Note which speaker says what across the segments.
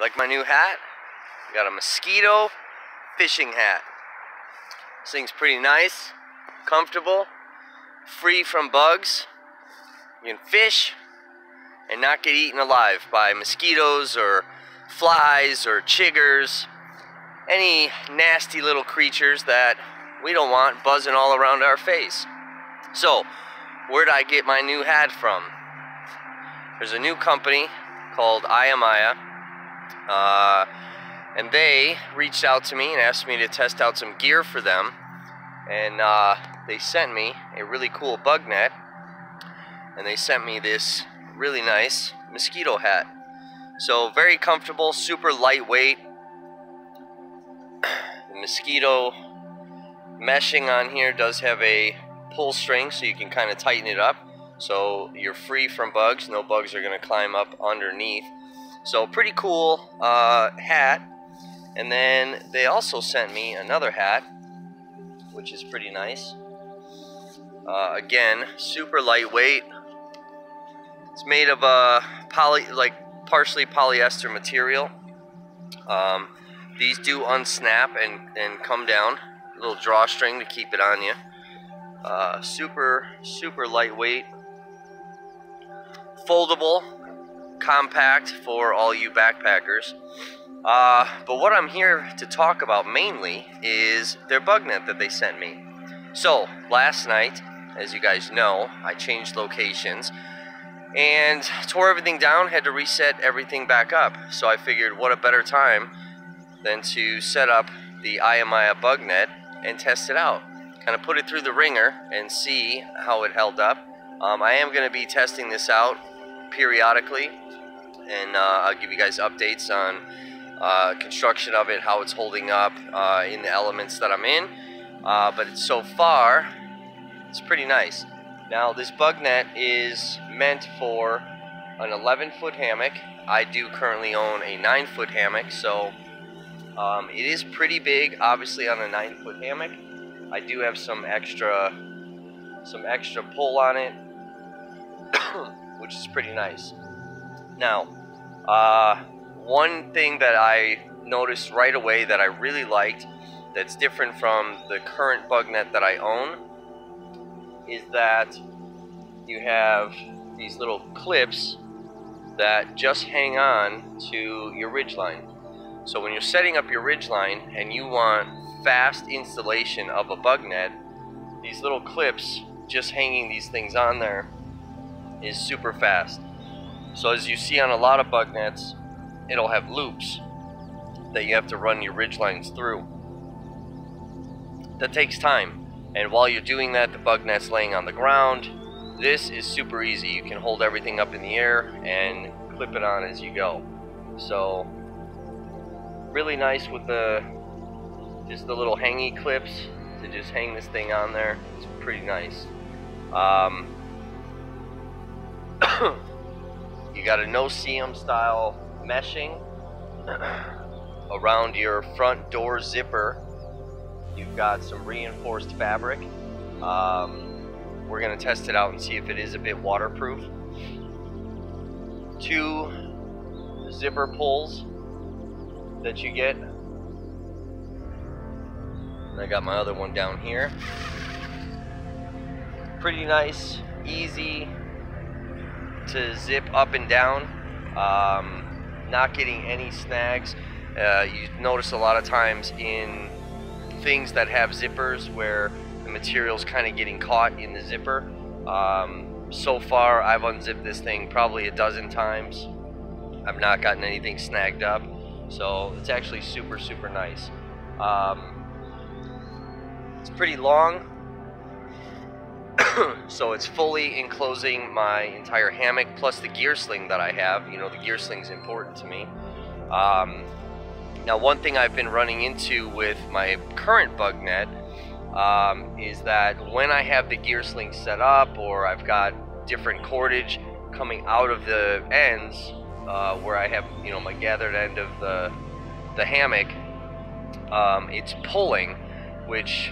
Speaker 1: Like my new hat? Got a mosquito fishing hat. This thing's pretty nice, comfortable, free from bugs. You can fish and not get eaten alive by mosquitoes or flies or chiggers, any nasty little creatures that we don't want buzzing all around our face. So, where'd I get my new hat from? There's a new company called Ayamaya, uh, and they reached out to me and asked me to test out some gear for them, and uh, they sent me a really cool bug net, and they sent me this really nice mosquito hat. So very comfortable, super lightweight. The mosquito meshing on here does have a pull string so you can kind of tighten it up. So you're free from bugs. No bugs are going to climb up underneath so pretty cool uh, hat. And then they also sent me another hat which is pretty nice. Uh, again super lightweight. It's made of a uh, poly like partially polyester material. Um, these do unsnap and, and come down. A little drawstring to keep it on you. Uh, super, super lightweight. Foldable, compact for all you backpackers. Uh, but what I'm here to talk about mainly is their bug net that they sent me. So, last night, as you guys know, I changed locations and tore everything down, had to reset everything back up. So I figured what a better time than to set up the Ayamaya bug net and test it out kind of put it through the wringer and see how it held up. Um, I am going to be testing this out periodically, and uh, I'll give you guys updates on uh, construction of it, how it's holding up uh, in the elements that I'm in. Uh, but so far, it's pretty nice. Now, this bug net is meant for an 11 foot hammock. I do currently own a 9 foot hammock, so um, it is pretty big, obviously, on a 9 foot hammock. I do have some extra some extra pull on it which is pretty nice. Now uh, one thing that I noticed right away that I really liked that's different from the current bug net that I own is that you have these little clips that just hang on to your ridge line. So when you're setting up your ridge line and you want fast installation of a bug net, these little clips just hanging these things on there is super fast. So as you see on a lot of bug nets, it'll have loops that you have to run your ridge lines through. That takes time. And while you're doing that, the bug net's laying on the ground. This is super easy. You can hold everything up in the air and clip it on as you go. So really nice with the just the little hangy clips to just hang this thing on there. It's pretty nice. Um, you got a no-seam style meshing around your front door zipper. You've got some reinforced fabric. Um, we're going to test it out and see if it is a bit waterproof. Two zipper pulls that you get I got my other one down here. Pretty nice, easy to zip up and down. Um, not getting any snags. Uh, you notice a lot of times in things that have zippers where the material's kind of getting caught in the zipper. Um, so far, I've unzipped this thing probably a dozen times. I've not gotten anything snagged up. So it's actually super, super nice. Um, it's pretty long, so it's fully enclosing my entire hammock plus the gear sling that I have. You know, the gear sling is important to me. Um, now, one thing I've been running into with my current bug net um, is that when I have the gear sling set up or I've got different cordage coming out of the ends uh, where I have, you know, my gathered end of the, the hammock, um, it's pulling, which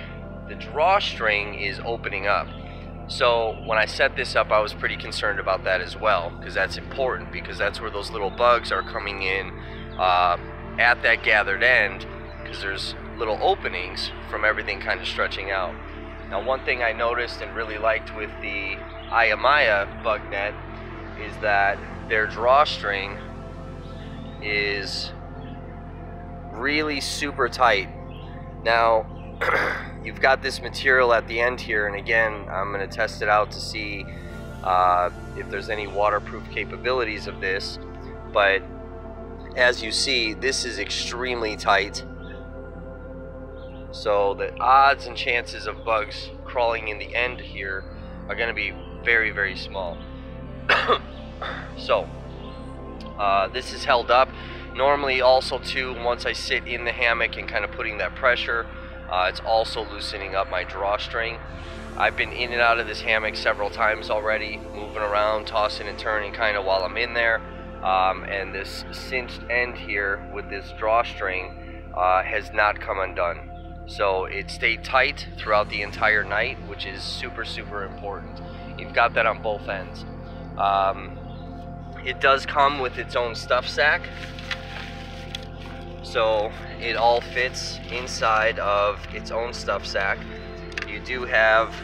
Speaker 1: the drawstring is opening up. So when I set this up, I was pretty concerned about that as well, because that's important, because that's where those little bugs are coming in uh, at that gathered end because there's little openings from everything kind of stretching out. Now, one thing I noticed and really liked with the Ayamaya bug net is that their drawstring is really super tight. Now, you've got this material at the end here, and again, I'm going to test it out to see uh, if there's any waterproof capabilities of this. But as you see, this is extremely tight. So the odds and chances of bugs crawling in the end here are going to be very, very small. so, uh, this is held up. Normally also too, once I sit in the hammock and kind of putting that pressure, uh, it's also loosening up my drawstring. I've been in and out of this hammock several times already, moving around, tossing and turning kind of while I'm in there. Um, and this cinched end here with this drawstring uh, has not come undone. So it stayed tight throughout the entire night, which is super, super important. You've got that on both ends. Um, it does come with its own stuff sack. So it all fits inside of its own stuff sack. You do have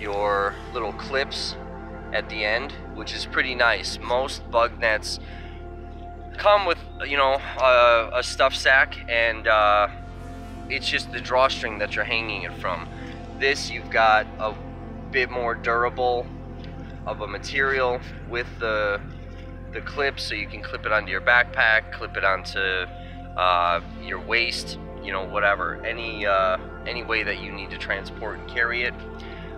Speaker 1: your little clips at the end, which is pretty nice. Most bug nets come with, you know, a, stuff sack and uh, it's just the drawstring that you're hanging it from. This you've got a bit more durable of a material with the the clip so you can clip it onto your backpack, clip it onto uh, your waist, you know, whatever, any uh, any way that you need to transport and carry it.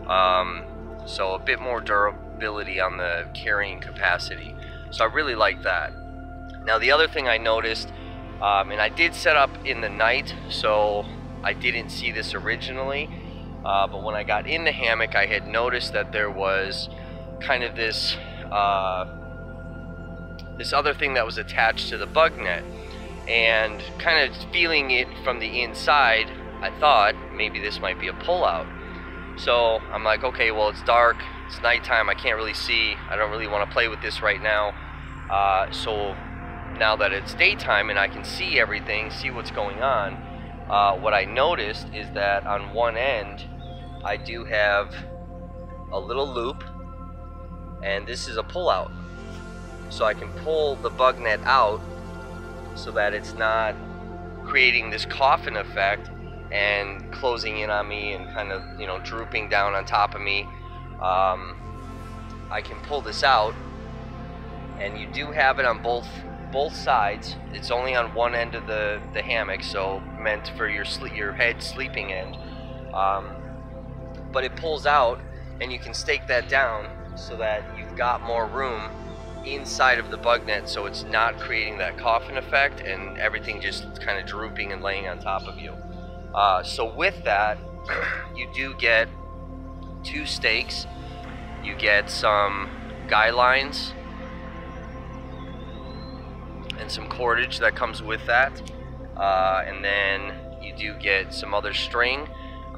Speaker 1: Um, so a bit more durability on the carrying capacity. So I really like that. Now the other thing I noticed, um, and I did set up in the night, so I didn't see this originally, uh, but when I got in the hammock, I had noticed that there was kind of this uh, this other thing that was attached to the bug net, and kind of feeling it from the inside, I thought maybe this might be a pullout. So I'm like, okay, well it's dark, it's nighttime, I can't really see, I don't really want to play with this right now. Uh, so now that it's daytime and I can see everything, see what's going on, uh, what I noticed is that on one end, I do have a little loop, and this is a pull-out. So I can pull the bug net out so that it's not creating this coffin effect and closing in on me and kind of, you know, drooping down on top of me. Um, I can pull this out, and you do have it on both both sides. It's only on one end of the, the hammock, so meant for your sleep, your head sleeping end. Um, but it pulls out, and you can stake that down so that you've got more room inside of the bug net so it's not creating that coffin effect and everything just kind of drooping and laying on top of you. Uh, so with that, you do get two stakes. You get some guy lines and some cordage that comes with that. Uh, and then you do get some other string,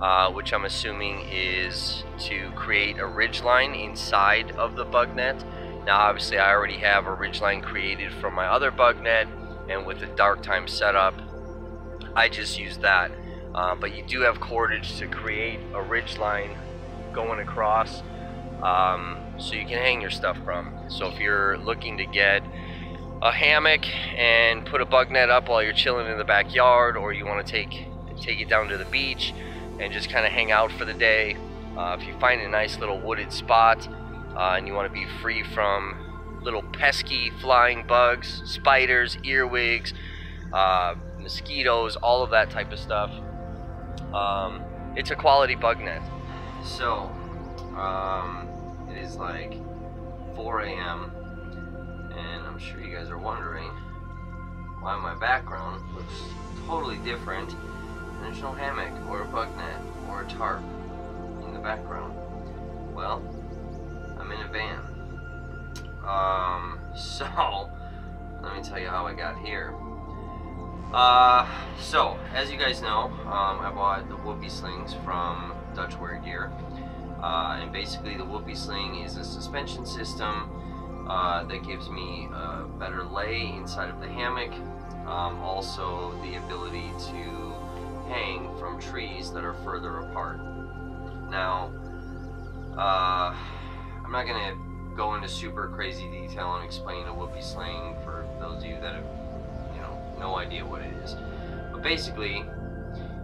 Speaker 1: uh, which I'm assuming is to create a ridge line inside of the bug net. Now obviously I already have a ridge line created from my other bug net and with the dark time setup I just use that. Uh, but you do have cordage to create a ridge line going across um, so you can hang your stuff from. So if you're looking to get a hammock and put a bug net up while you're chilling in the backyard or you want to take take it down to the beach and just kind of hang out for the day uh, if you find a nice little wooded spot uh, and you want to be free from little pesky flying bugs spiders earwigs uh, mosquitoes all of that type of stuff um, it's a quality bug net so um, it is like 4 a.m and I'm sure you guys are wondering why my background looks totally different. There's no hammock or a bug net or a tarp in the background. Well, I'm in a van. Um, so, let me tell you how I got here. Uh, so, as you guys know, um, I bought the Whoopee slings from Dutchware Gear. Uh, and basically the Whoopee sling is a suspension system uh, that gives me a better lay inside of the hammock. um, also the ability to hang from trees that are further apart. Now, uh, I'm not to go into super crazy detail and explain a whoopee sling for those of you that have, you know, no idea what it is. But basically,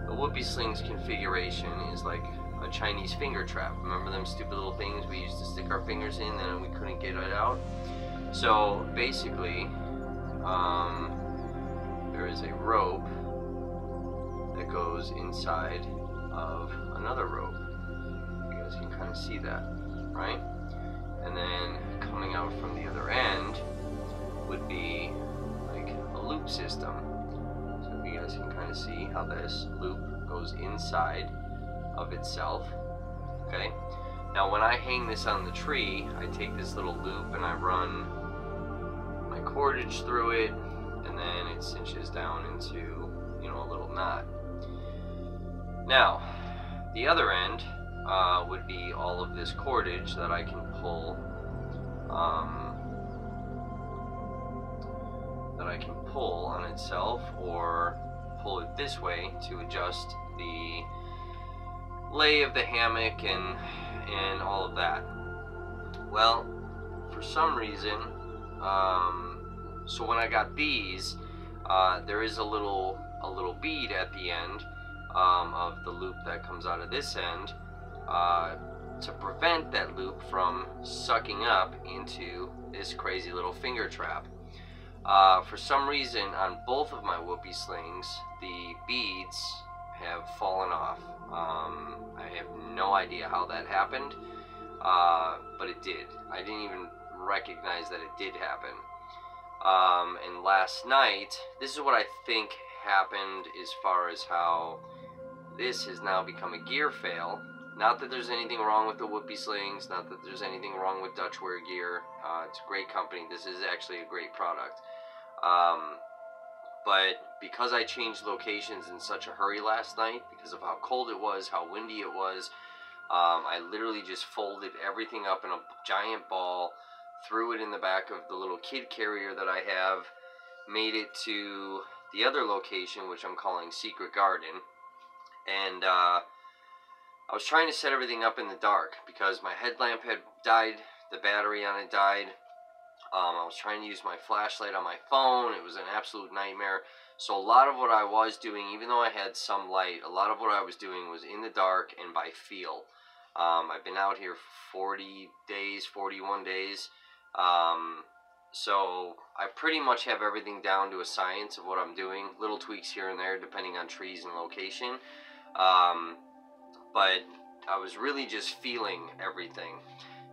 Speaker 1: a whoopee sling's configuration is like a Chinese finger trap. Remember them stupid little things we used to stick our fingers in and we couldn't get it out? So basically, um, there is a rope that goes inside of another rope. You guys can kind of see that, right? And then coming out from the other end would be like a loop system. So you guys can kind of see how this loop goes inside of itself. Okay. Now when I hang this on the tree, I take this little loop and I run my cordage through it, and then it cinches down into, you know, a little knot. Now, the other end uh, would be all of this cordage that I can pull, um, that I can pull on itself, or pull it this way to adjust the lay of the hammock and and all of that. Well, for some reason, um, so when I got these, uh, there is a little a little bead at the end um, of the loop that comes out of this end uh, to prevent that loop from sucking up into this crazy little finger trap. Uh, for some reason, on both of my whoopee slings, the beads have fallen off. Um, I have no idea how that happened, uh, but it did. I didn't even recognize that it did happen. Um, and last night, this is what I think happened as far as how this has now become a gear fail. Not that there's anything wrong with the whoopee slings, not that there's anything wrong with Dutchware gear. Uh, it's a great company. This is actually a great product. Um, but because I changed locations in such a hurry last night, because of how cold it was, how windy it was, um, I literally just folded everything up in a giant ball, threw it in the back of the little kid carrier that I have, made it to the other location, which I'm calling Secret Garden, and uh, I was trying to set everything up in the dark because my headlamp had died, the battery on it died. Um, I was trying to use my flashlight on my phone. It was an absolute nightmare. So a lot of what I was doing, even though I had some light, a lot of what I was doing was in the dark and by feel. Um, I've been out here 40 days, 41 days. Um, so I pretty much have everything down to a science of what I'm doing. Little tweaks here and there depending on trees and location. Um, but I was really just feeling everything.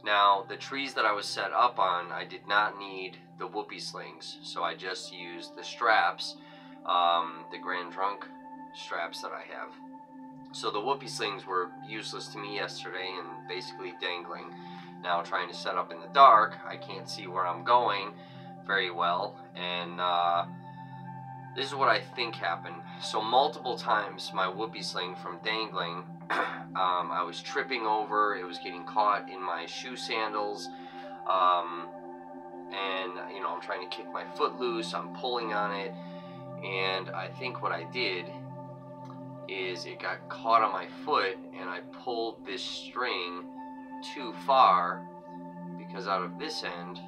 Speaker 1: Now, the trees that I was set up on, I did not need the whoopee slings, so I just used the straps, um, the Grand Trunk straps that I have. So the whoopee slings were useless to me yesterday and basically dangling. Now trying to set up in the dark, I can't see where I'm going very well, and uh, this is what I think happened. So multiple times my whoopee sling from dangling, um, I was tripping over, it was getting caught in my shoe sandals, um, and you know I'm trying to kick my foot loose, I'm pulling on it, and I think what I did is it got caught on my foot and I pulled this string too far because out of this end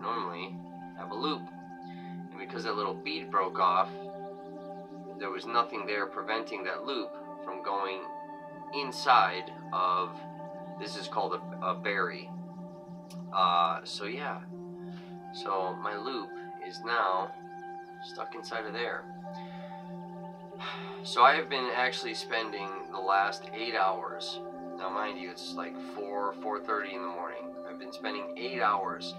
Speaker 1: normally I have a loop because that little bead broke off, there was nothing there preventing that loop from going inside of, this is called a, a bury. Uh, so yeah, so my loop is now stuck inside of there. So I have been actually spending the last eight hours. Now, mind you, it's like four, four thirty in the morning. I've been spending eight hours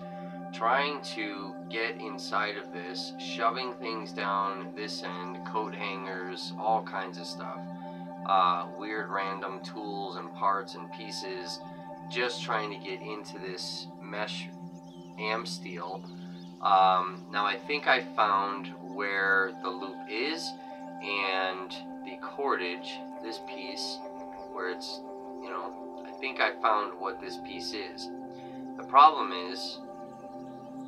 Speaker 1: trying to get inside of this, shoving things down this end, coat hangers, all kinds of stuff. Uh, weird random tools and parts and pieces, just trying to get into this mesh Amsteel. Um, now I think I found where the loop is and the cordage, this piece, where it's, you know, I think I found what this piece is. The problem is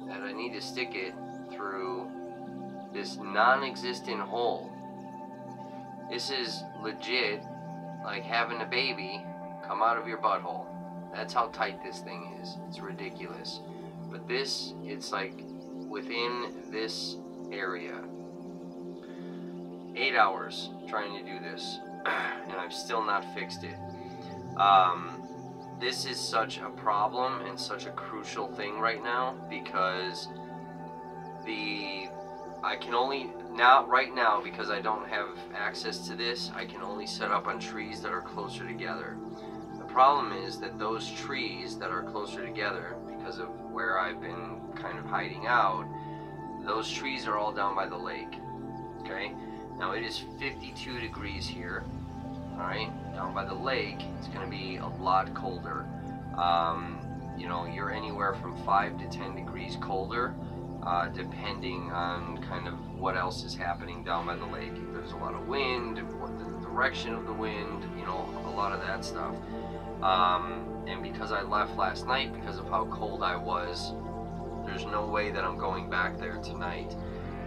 Speaker 1: that I need to stick it through this non-existent hole. This is legit like having a baby come out of your butthole. That's how tight this thing is. It's ridiculous. But this, it's like within this area. Eight hours trying to do this, and I've still not fixed it. Um, this is such a problem and such a crucial thing right now because the I can only now right now because I don't have access to this I can only set up on trees that are closer together. The problem is that those trees that are closer together because of where I've been kind of hiding out those trees are all down by the lake okay? Now it is 52 degrees here alright down by the lake it's gonna be a lot colder um, you know you're anywhere from 5 to 10 degrees colder uh, depending on kind of what else is happening down by the lake. If there's a lot of wind, what the direction of the wind, you know, a lot of that stuff. Um, and because I left last night because of how cold I was, there's no way that I'm going back there tonight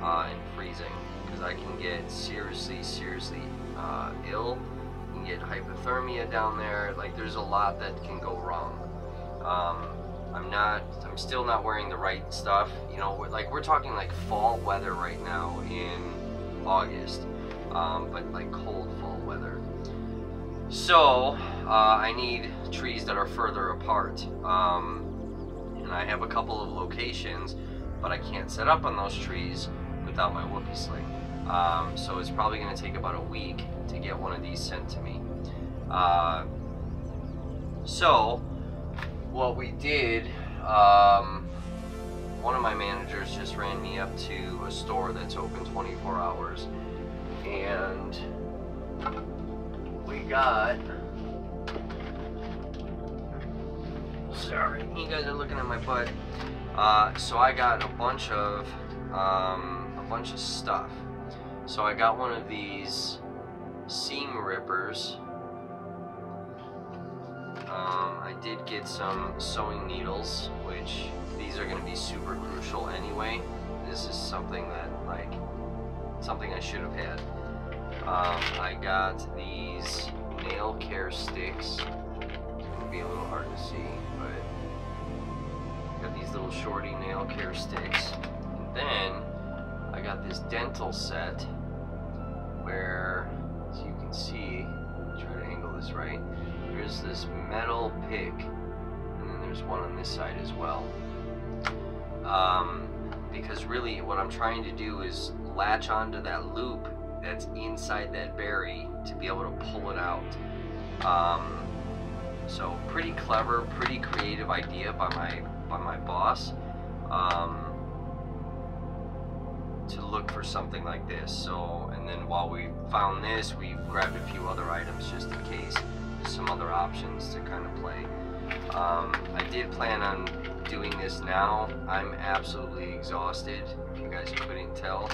Speaker 1: uh, and freezing because I can get seriously, seriously uh, ill. Can get hypothermia down there. Like, there's a lot that can go wrong. Um, I'm not, I'm still not wearing the right stuff. You know, we're, like we're talking like fall weather right now in August, um, but like cold fall weather. So uh, I need trees that are further apart. Um, and I have a couple of locations, but I can't set up on those trees without my whoopee sling. Um, so it's probably going to take about a week to get one of these sent to me. Uh, so what we did, um, one of my managers just ran me up to a store that's open 24 hours, and we got. Sorry, you guys are looking at my butt. Uh, so I got a bunch of um, a bunch of stuff. So I got one of these seam rippers um, I did get some sewing needles, which these are going to be super crucial anyway. This is something that, like, something I should have had. Um, I got these nail care sticks. It's going to be a little hard to see, but got these little shorty nail care sticks. And then I got this dental set where, as you can see, try to angle this right there's this metal pick, and then there's one on this side as well. Um, because really what I'm trying to do is latch onto that loop that's inside that bury to be able to pull it out. Um, so pretty clever, pretty creative idea by my by my boss um, to look for something like this. So and then while we found this, we grabbed a few other items just in case some other options to kind of play. Um, I did plan on doing this now. I'm absolutely exhausted, if you guys couldn't tell.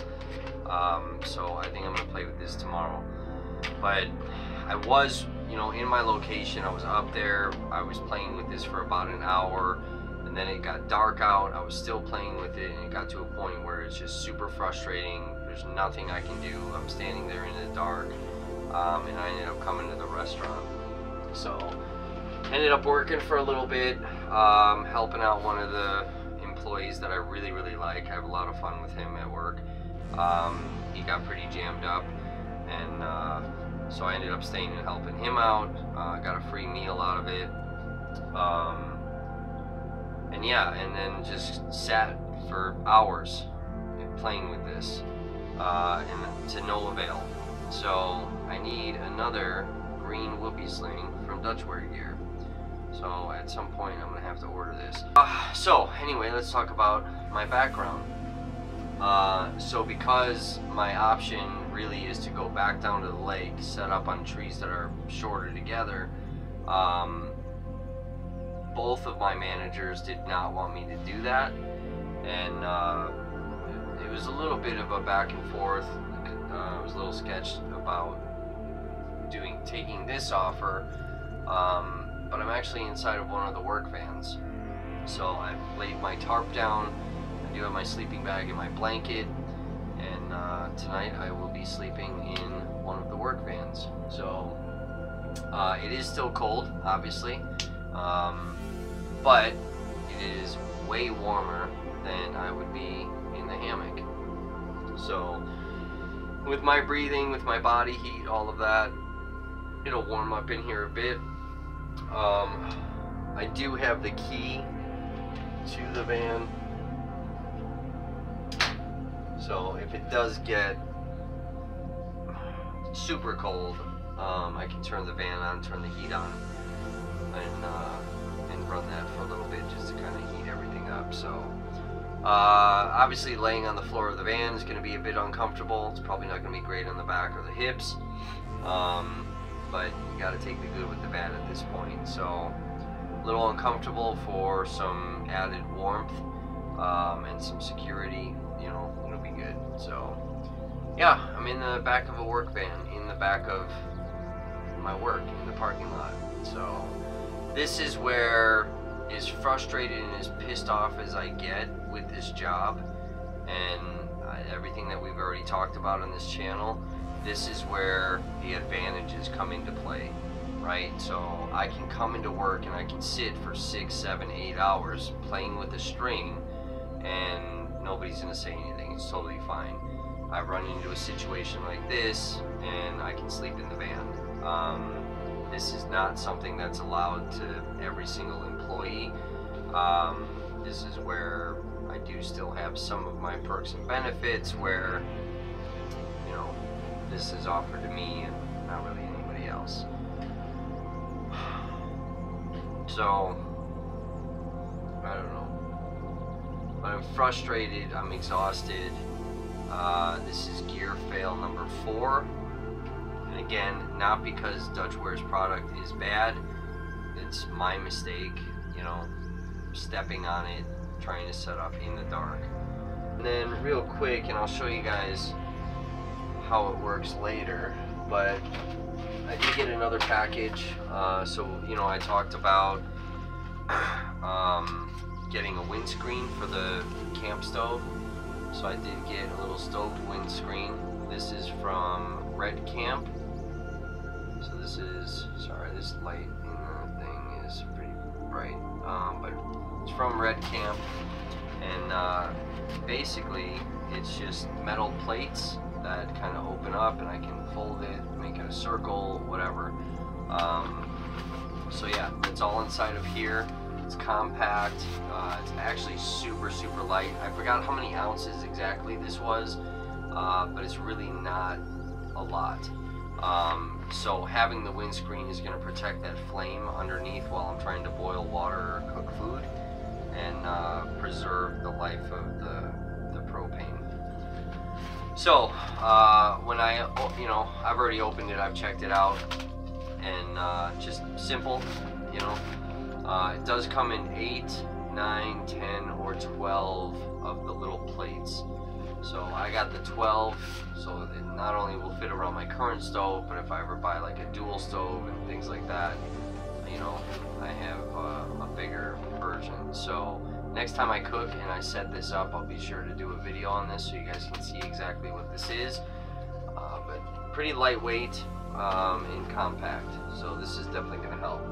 Speaker 1: Um, so I think I'm going to play with this tomorrow. But I was, you know, in my location. I was up there. I was playing with this for about an hour. And then it got dark out. I was still playing with it. And it got to a point where it's just super frustrating. There's nothing I can do. I'm standing there in the dark. Um, and I ended up coming to the restaurant. So ended up working for a little bit, um, helping out one of the employees that I really, really like. I have a lot of fun with him at work. Um, he got pretty jammed up, and uh, so I ended up staying and helping him out. Uh, got a free meal out of it. Um, and yeah, and then just sat for hours playing with this, uh, and to no avail. So I need another green whoopee sling from Dutchware Gear. So at some point I'm going to have to order this. Uh, so anyway, let's talk about my background. Uh, so because my option really is to go back down to the lake, set up on trees that are shorter together, um, both of my managers did not want me to do that. And uh, it was a little bit of a back and forth. Uh, it was a little sketched about doing taking this offer, um, but I'm actually inside of one of the work vans. So I've laid my tarp down. I do have my sleeping bag and my blanket, and uh, tonight I will be sleeping in one of the work vans. So uh, it is still cold, obviously, um, but it is way warmer than I would be in the hammock. So with my breathing, with my body heat, all of that, it'll warm up in here a bit. Um, I do have the key to the van. So if it does get super cold, um, I can turn the van on, turn the heat on, and uh, and run that for a little bit just to kind of heat everything up. So uh, obviously laying on the floor of the van is going to be a bit uncomfortable. It's probably not going to be great on the back or the hips. Um, but you got to take the good with the bad at this point. So a little uncomfortable for some added warmth um, and some security. You know, it'll be good. So yeah, I'm in the back of a work van, in the back of my work, in the parking lot. So this is where as frustrated and as pissed off as I get with this job and uh, everything that we've already talked about on this channel, this is where the advantages come into play, right? So I can come into work and I can sit for six, seven, eight hours playing with a string and nobody's gonna say anything. It's totally fine. I run into a situation like this and I can sleep in the van. Um, this is not something that's allowed to every single employee. Um, this is where I do still have some of my perks and benefits where, you know, this is offered to me and not really anybody else. So, I don't know. But I'm frustrated, I'm exhausted. Uh, this is gear fail number four. And again, not because Dutchware's product is bad, it's my mistake, you know, stepping on it, trying to set up in the dark. And then real quick, and I'll show you guys how it works later, but I did get another package. Uh, so, you know, I talked about um, getting a windscreen for the camp stove. So I did get a little stove windscreen. This is from Red Camp. So this is, sorry, this light bright. Um, but it's from Red Camp. And uh, basically, it's just metal plates that kind of open up and I can fold it, make it a circle, whatever. Um, so yeah, it's all inside of here. It's compact. Uh, it's actually super, super light. I forgot how many ounces exactly this was, uh, but it's really not a lot. Um, so having the windscreen is going to protect that flame underneath while I'm trying to boil water or cook food and uh, preserve the life of the, the propane. So uh, when I, you know, I've already opened it, I've checked it out, and uh, just simple, you know. Uh, it does come in 8, 9, 10, or 12 of the little plates. So I got the 12, so it not only will fit around my current stove, but if I ever buy like a dual stove and things like that, you know, I have uh, a bigger version. So next time I cook and I set this up, I'll be sure to do a video on this so you guys can see exactly what this is. Uh, but pretty lightweight um, and compact, so this is definitely going to help.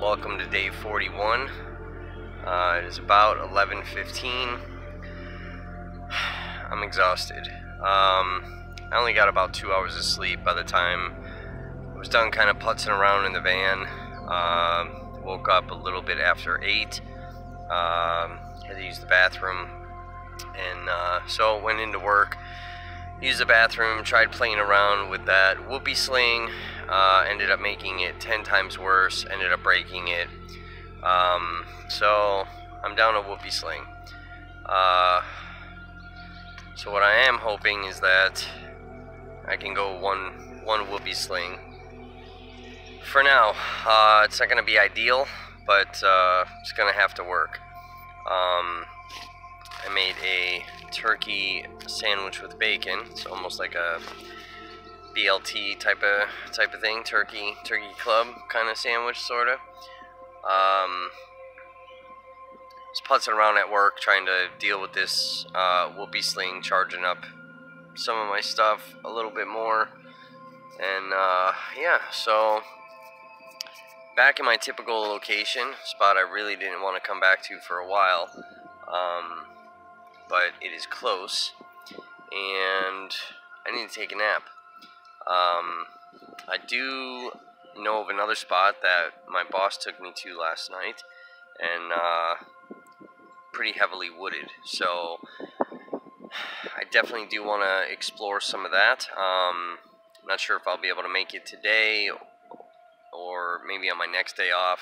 Speaker 1: Welcome to day 41. Uh, it is about 11:15. I'm exhausted. Um, I only got about two hours of sleep by the time I was done kind of putzing around in the van. Um, woke up a little bit after 8. Um, had to use the bathroom. And uh, so went into work, used the bathroom, tried playing around with that whoopee sling. Uh, ended up making it 10 times worse, ended up breaking it. Um, so I'm down a whoopee sling. Uh, so what I am hoping is that I can go one one whoopee sling. For now, uh, it's not going to be ideal, but uh, it's going to have to work. Um, I made a turkey sandwich with bacon. It's almost like a BLT type of type of thing, turkey turkey club kind of sandwich, sorta. Um, was putzing around at work trying to deal with this uh, whoopee sling charging up some of my stuff a little bit more. And uh, yeah, so back in my typical location, spot I really didn't want to come back to for a while. Um, but it is close, and I need to take a nap. Um, I do know of another spot that my boss took me to last night, and uh, pretty heavily wooded. So I definitely do want to explore some of that. Um, I'm not sure if I'll be able to make it today or maybe on my next day off.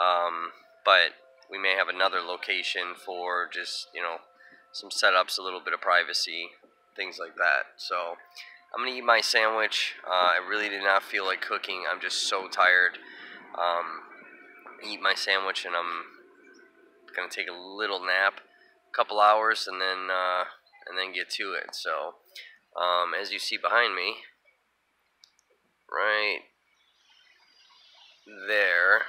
Speaker 1: Um, but we may have another location for just, you know, some setups, a little bit of privacy, things like that. So I'm going to eat my sandwich. Uh, I really did not feel like cooking. I'm just so tired. Um, eat my sandwich and I'm to take a little nap, a couple hours, and then uh, and then get to it. So um, as you see behind me, right there,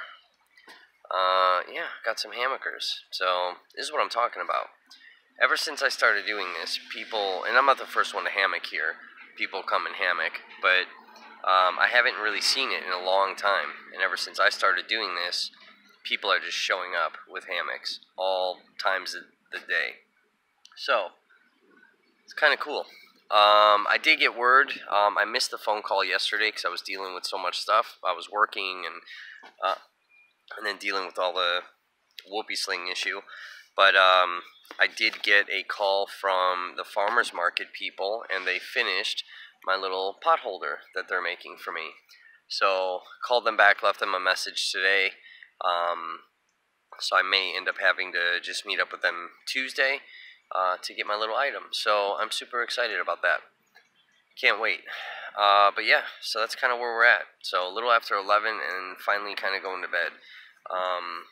Speaker 1: uh, yeah, got some hammockers. So this is what I'm talking about. Ever since I started doing this, people, and I'm not the first one to hammock here, people come in hammock, but um, I haven't really seen it in a long time. And ever since I started doing this, people are just showing up with hammocks all times of the day. So, it's kind of cool. Um, I did get word. Um, I missed the phone call yesterday because I was dealing with so much stuff. I was working and uh, and then dealing with all the whoopee sling issue. But um, I did get a call from the farmers market people, and they finished my little pot holder that they're making for me. So called them back, left them a message today. Um, so I may end up having to just meet up with them Tuesday uh, to get my little item. So I'm super excited about that. Can't wait. Uh, but yeah, so that's kind of where we're at. So a little after 11 and finally kind of going to bed. Um,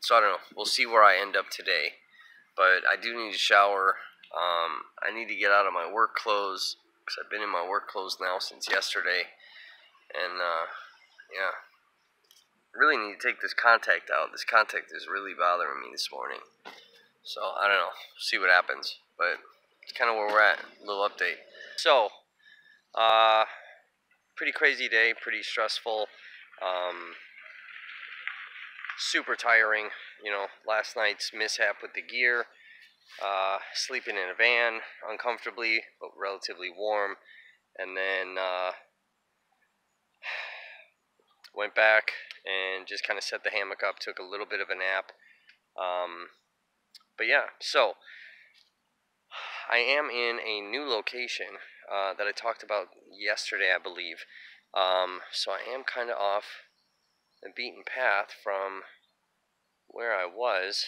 Speaker 1: so I don't know. We'll see where I end up today. But I do need to shower. Um, I need to get out of my work clothes because I've been in my work clothes now since yesterday. And uh, yeah, really need to take this contact out. This contact is really bothering me this morning. So I don't know. See what happens. But it's kind of where we're at. Little update. So, uh, pretty crazy day. Pretty stressful. Um, super tiring. You know, last night's mishap with the gear. Uh, sleeping in a van uncomfortably but relatively warm. And then uh, went back and just kind of set the hammock up. Took a little bit of a nap. Um, but yeah, so I am in a new location uh, that I talked about yesterday, I believe. Um, so I am kind of off the beaten path from where I was.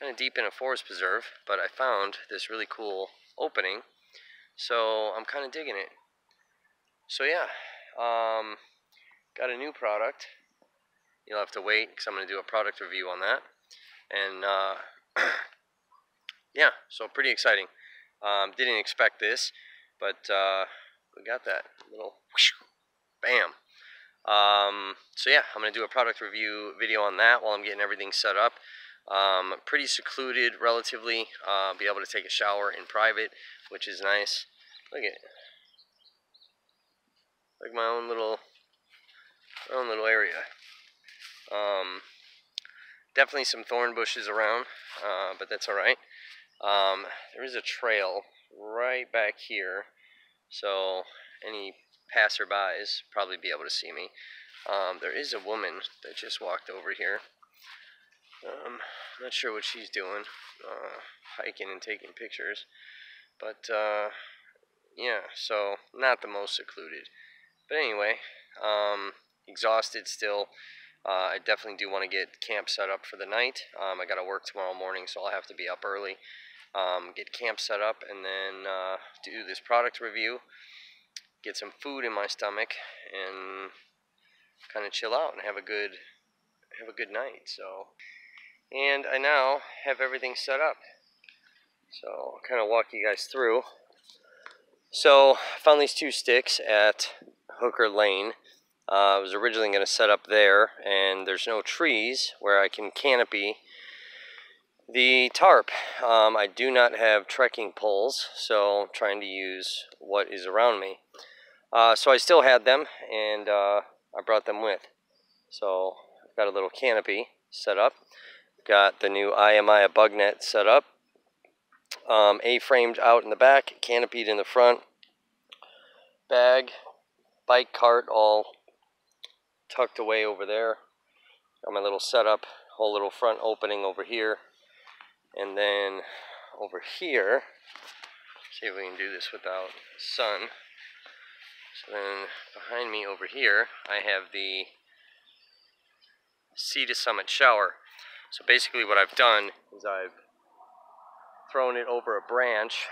Speaker 1: Kind of deep in a forest preserve, but I found this really cool opening. So I'm kind of digging it. So yeah, um, got a new product. You'll have to wait because I'm going to do a product review on that and uh, yeah, so pretty exciting. Um, didn't expect this, but uh, we got that little whoosh, bam. Um, so yeah, I'm gonna do a product review video on that while I'm getting everything set up. Um, pretty secluded, relatively. Uh, be able to take a shower in private, which is nice. Look at, like my own little, my own little area. Um, Definitely some thorn bushes around, uh, but that's alright. Um, there is a trail right back here, so any passerbys probably be able to see me. Um, there is a woman that just walked over here. Um, not sure what she's doing, uh, hiking and taking pictures. But, uh, yeah, so not the most secluded. But anyway, um, exhausted still. Uh, I definitely do want to get camp set up for the night. Um, I got to work tomorrow morning, so I'll have to be up early. Um, get camp set up, and then uh, do this product review. Get some food in my stomach, and kind of chill out and have a good have a good night. So, and I now have everything set up. So I'll kind of walk you guys through. So I found these two sticks at Hooker Lane. Uh, I was originally going to set up there, and there's no trees where I can canopy The tarp, um, I do not have trekking poles, so I'm trying to use what is around me. Uh, so I still had them, and uh, I brought them with. So I've got a little canopy set up. Got the new Ayamaya bug net set up. Um, A-framed out in the back, canopied in the front. Bag, bike cart all tucked away over there. Got my little setup, whole little front opening over here. And then over here, see if we can do this without sun. So then behind me over here, I have the Sea to Summit shower. So basically what I've done is I've thrown it over a branch,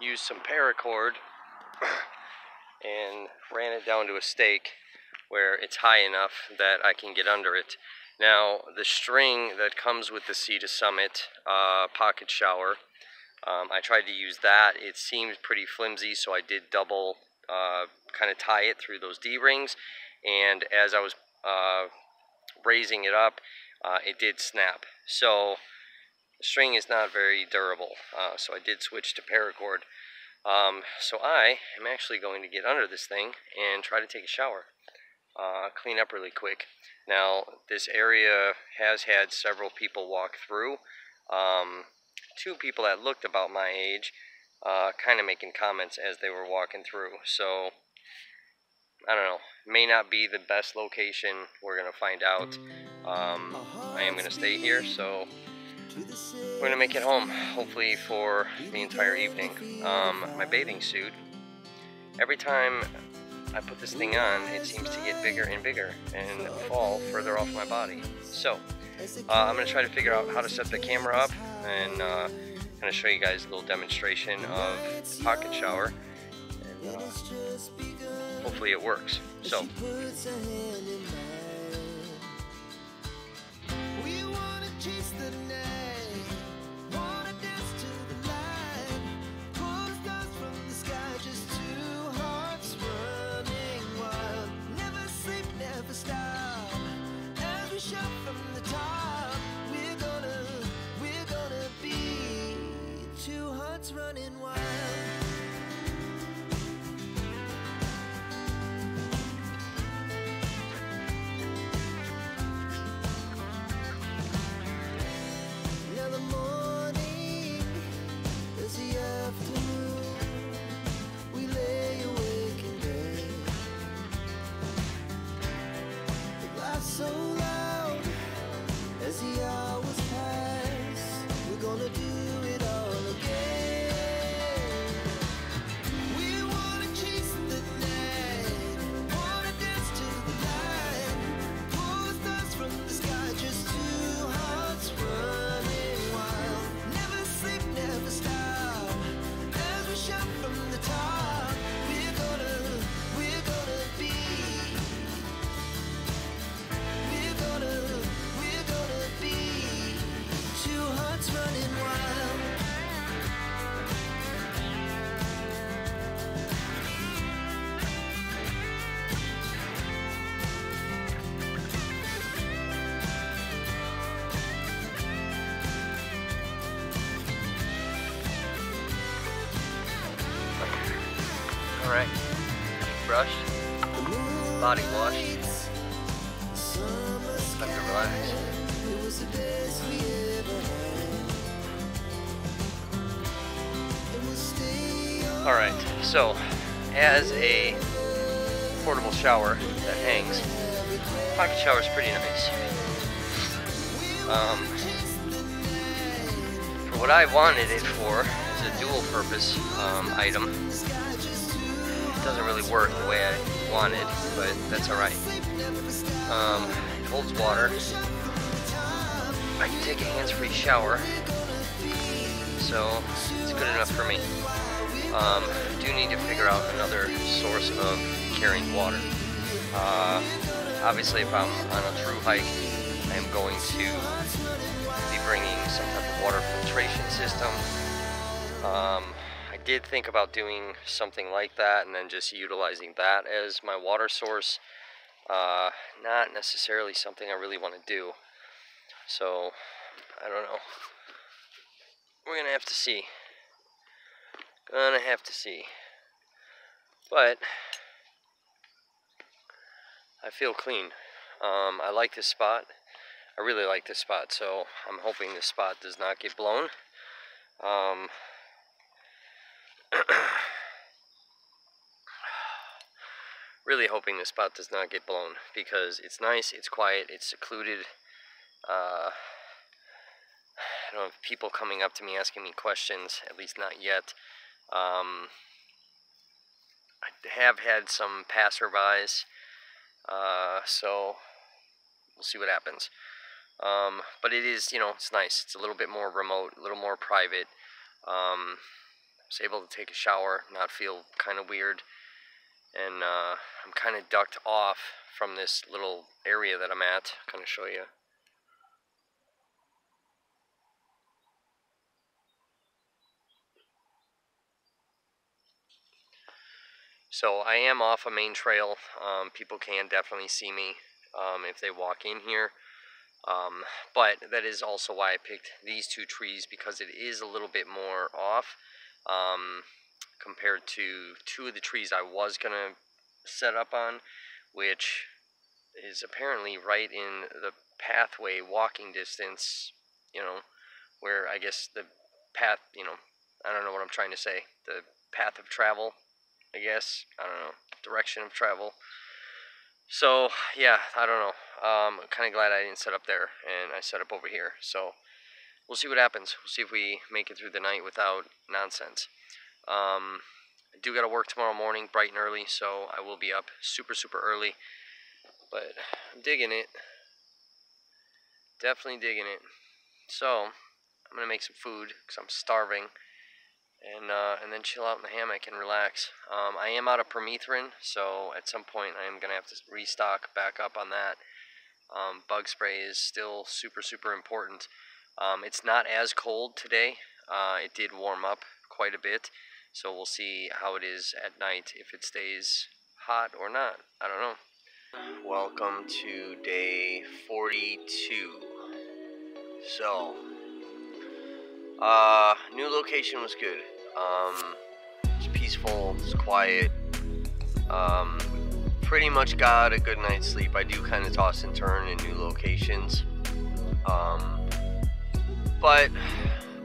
Speaker 1: used some paracord, and ran it down to a stake where it's high enough that I can get under it. Now, the string that comes with the Sea to Summit uh, pocket shower, um, I tried to use that. It seemed pretty flimsy, so I did double uh, kind of tie it through those D-rings. And as I was uh, raising it up, uh, it did snap. So the string is not very durable, uh, so I did switch to paracord. Um, so I am actually going to get under this thing and try to take a shower uh, clean up really quick. Now, this area has had several people walk through. Um, two people that looked about my age, uh, kind of making comments as they were walking through. So, I don't know. May not be the best location. We're going to find out. Um, I am going to stay here, so we're to make it home, hopefully for the entire evening. Um, my bathing suit, every time I put this thing on, it seems to get bigger and bigger and fall further off my body. So, uh, I'm to try to figure out how to set the camera up and uh, kind of show you guys a little demonstration of pocket shower. And uh, hopefully it works. So, Alright, body wash, time to. Alright, so as a portable shower that hangs, pocket shower is pretty nice. Um, for what I wanted it for, as a dual purpose um, item, it doesn't really work the way I wanted, but that's alright. Um, it holds water. I can take a hands-free shower, so it's good enough for me. Um, do need to figure out another source of carrying water. Uh, obviously, if I'm on a through hike, I am going to be bringing some type of water filtration system. Um, did think about doing something like that and then just utilizing that as my water source. Uh, not necessarily something I really want to do. So I don't know. We're gonna have to see. Gonna have to see. But I feel clean. Um, I like this spot. I really like this spot, so I'm hoping this spot does not get blown. Um, really hoping this spot does not get blown because it's nice, it's quiet, it's secluded. Uh, I don't have people coming up to me asking me questions, at least not yet. Um, I have had some passerbys, uh, so we'll see what happens. Um, but it is, you know, it's nice. It's a little bit more remote, a little more private. Um, was able to take a shower, not feel kind of weird. And uh, I'm kind of ducked off from this little area that I'm at. Kind of show you. So I am off a main trail. Um, people can definitely see me um, if they walk in here. Um, but that is also why I picked these two trees because it is a little bit more off um, compared to two of the trees I was going to set up on, which is apparently right in the pathway walking distance, you know, where I guess the path, you know, I don't know what I'm trying to say, the path of travel, I guess, I don't know, direction of travel. So, yeah, I don't know. Um, I'm kind of glad I didn't set up there and I set up over here. So, we'll see what happens. We'll see if we make it through the night without nonsense. Um, I do got to work tomorrow morning, bright and early, so I will be up super, super early. But I'm digging it. Definitely digging it. So, I'm going to make some food because I'm starving. And, uh, and then chill out in the hammock and relax. Um, I am out of permethrin, so at some point I am going to have to restock back up on that. Um, bug spray is still super, super important. Um, it's not as cold today. Uh, it did warm up quite a bit. So we'll see how it is at night, if it stays hot or not. I don't know. Welcome to day 42. So, uh, new location was good. Um, it's peaceful, it's quiet. Um, pretty much got a good night's sleep. I do kind of toss and turn in new locations. Um, but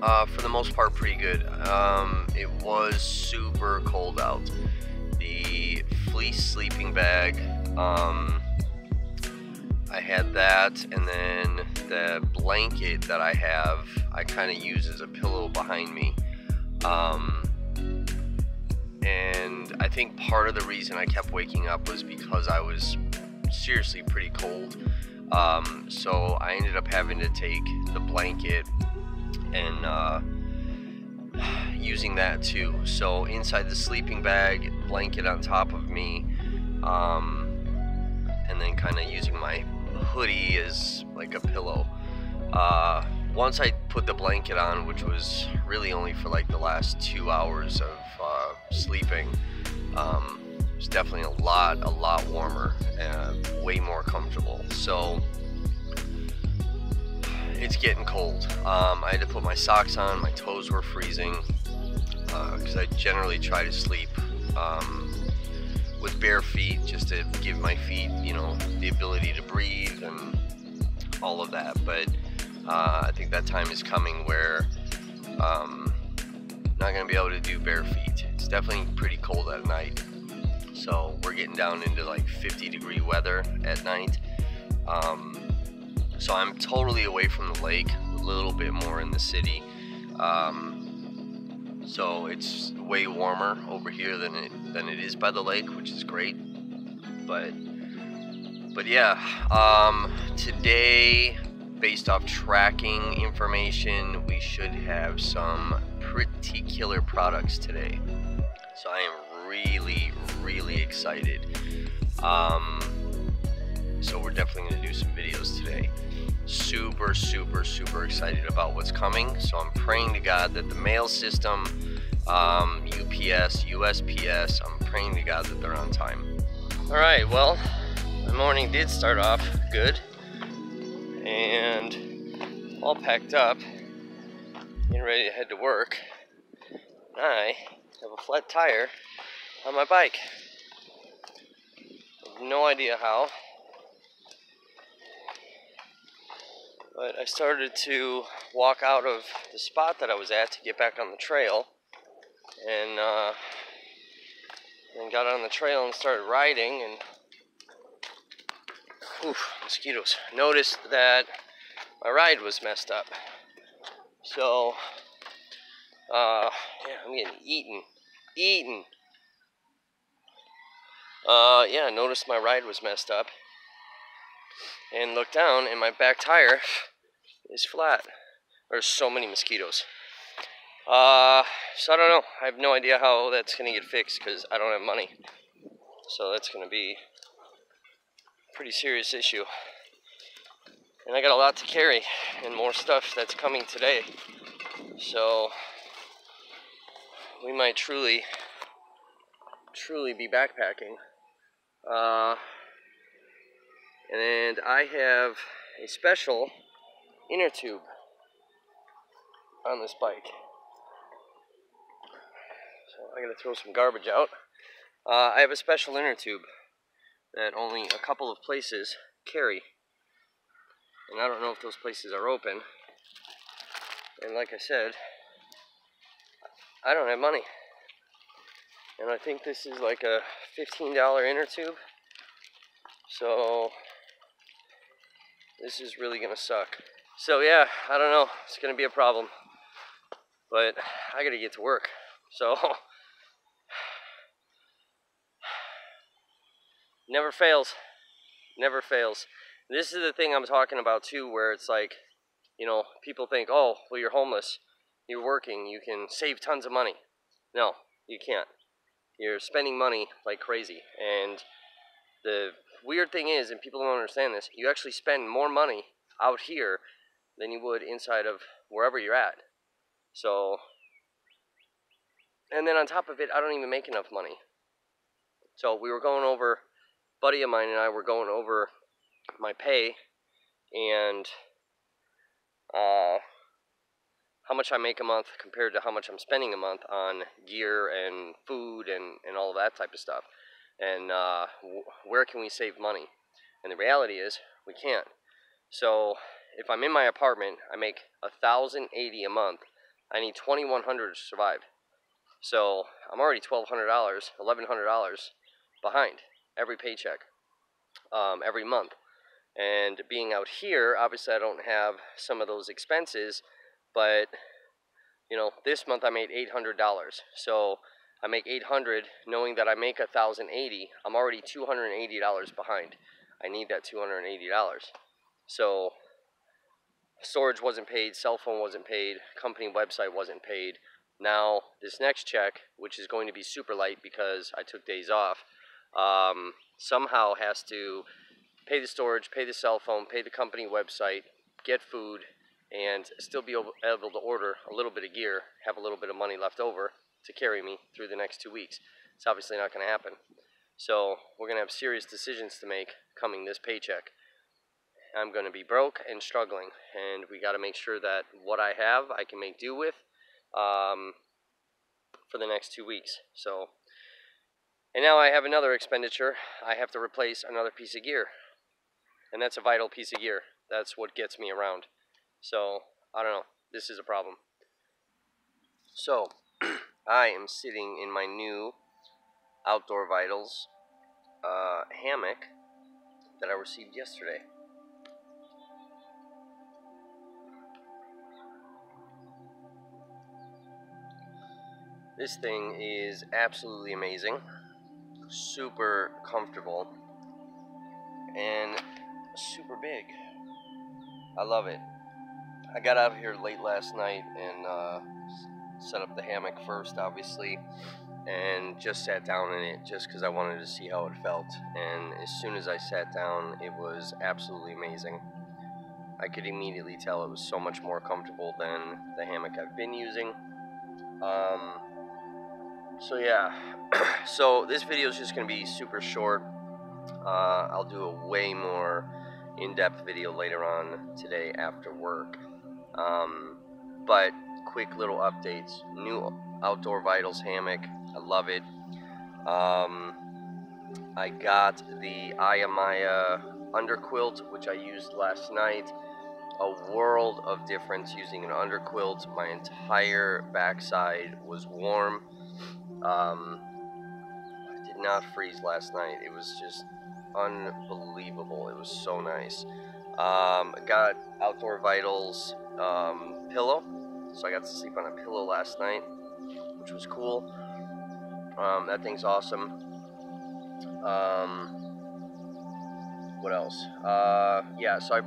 Speaker 1: uh, for the most part, pretty good. Um, it was super cold out. The fleece sleeping bag, um, I had that, and then the blanket that I have, I kind of use as a pillow behind me. Um, and I think part of the reason I kept waking up was because I was seriously pretty cold. Um, so I ended up having to take the blanket and uh, using that too. So inside the sleeping bag, blanket on top of me, um, and then kind of using my hoodie as like a pillow. Uh, once I put the blanket on, which was really only for like the last two hours of uh, sleeping, um, it was definitely a lot, a lot warmer and way more comfortable. So it's getting cold. Um, I had to put my socks on, my toes were freezing because uh, I generally try to sleep um, with bare feet just to give my feet, you know, the ability to breathe and all of that. But uh, I think that time is coming where um, I'm not going to be able to do bare feet. It's definitely pretty cold at night. So we're getting down into like 50 degree weather at night. Um, so I'm totally away from the lake, a little bit more in the city. Um, so it's way warmer over here than it than it is by the lake, which is great. But but yeah, um, today, based off tracking information, we should have some pretty killer products today. So I am really, really excited. Um, so we're definitely going to do some videos today super, super, super excited about what's coming. So I'm praying to God that the mail system, um, UPS, USPS, I'm praying to God that they're on time. All right, well, the morning did start off good. And all packed up, and ready to head to work. I have a flat tire on my bike. no idea how. But I started to walk out of the spot that I was at to get back on the trail. And, uh, and got on the trail and started riding and oof, mosquitoes. Noticed that my ride was messed up. So, uh, yeah, I'm getting eaten. Eaten. Uh, yeah, noticed my ride was messed up. And look down, and my back tire is flat. There's so many mosquitoes. Uh, so I don't know. I have no idea how that's going to get fixed because I don't have money. So that's going to be a pretty serious issue. And I got a lot to carry and more stuff that's coming today. So we might truly, truly be backpacking. Uh, and I have a special inner tube on this bike. So I gotta throw some garbage out. Uh, I have a special inner tube that only a couple of places carry. And I don't know if those places are open. And like I said, I don't have money. And I think this is like a $15 inner tube. So this is really gonna suck. So yeah, I don't know. It's gonna be a problem. But I gotta get to work. So never fails. Never fails. This is the thing I'm talking about too, where it's like, you know, people think, oh, well, you're homeless, you're working, you can save tons of money. No, you can't. You're spending money like crazy. And the weird thing is, and people don't understand this, you actually spend more money out here than you would inside of wherever you're at. So, and then on top of it, I don't even make enough money. So we were going over, buddy of mine and I were going over my pay and uh, how much I make a month compared to how much I'm spending a month on gear and food and, and all that type of stuff. And uh, where can we save money? And the reality is, we can't. So if I'm in my apartment, I make a thousand eighty a month. I need twenty one hundred to survive. So I'm already twelve hundred dollars, eleven hundred dollars behind every paycheck, um, every month. And being out here, obviously I don't have some of those expenses, but you know, this month I made $800. So I make 800 knowing that I make 1080, I'm already $280 behind. I need that $280. So storage wasn't paid, cell phone wasn't paid, company website wasn't paid. Now, this next check, which is going to be super light because I took days off, um, somehow has to pay the storage, pay the cell phone, pay the company website, get food, and still be able to order a little bit of gear, have a little bit of money left over to carry me through the next two weeks. It's obviously not going to happen. So we're going to have serious decisions to make coming this paycheck. I'm going to be broke and struggling, and we got to make sure that what I have I can make do with um, for the next two weeks. So, and now I have another expenditure. I have to replace another piece of gear and that's a vital piece of gear. That's what gets me around. So, I don't know. This is a problem. So, I am sitting in my new Outdoor Vitals uh, hammock that I received yesterday. This thing is absolutely amazing, super comfortable, and super big. I love it. I got out of here late last night and uh, set up the hammock first, obviously, and just sat down in it just because I wanted to see how it felt. And as soon as I sat down, it was absolutely amazing. I could immediately tell it was so much more comfortable than the hammock I've been using. Um, so yeah, so this video is just going to be super short. Uh, I'll do a way more in-depth video later on today after work. Um, but quick little updates. New Outdoor Vitals hammock. I love it. Um, I got the Ayamaya underquilt, which I used last night. A world of difference using an underquilt. My entire backside was warm. Um, I did not freeze last night. It was just unbelievable. It was so nice. Um, got Outdoor Vitals um, pillow, so I got to sleep on a pillow last night, which was cool. Um, that thing's awesome. Um, what else? Uh, yeah, so I,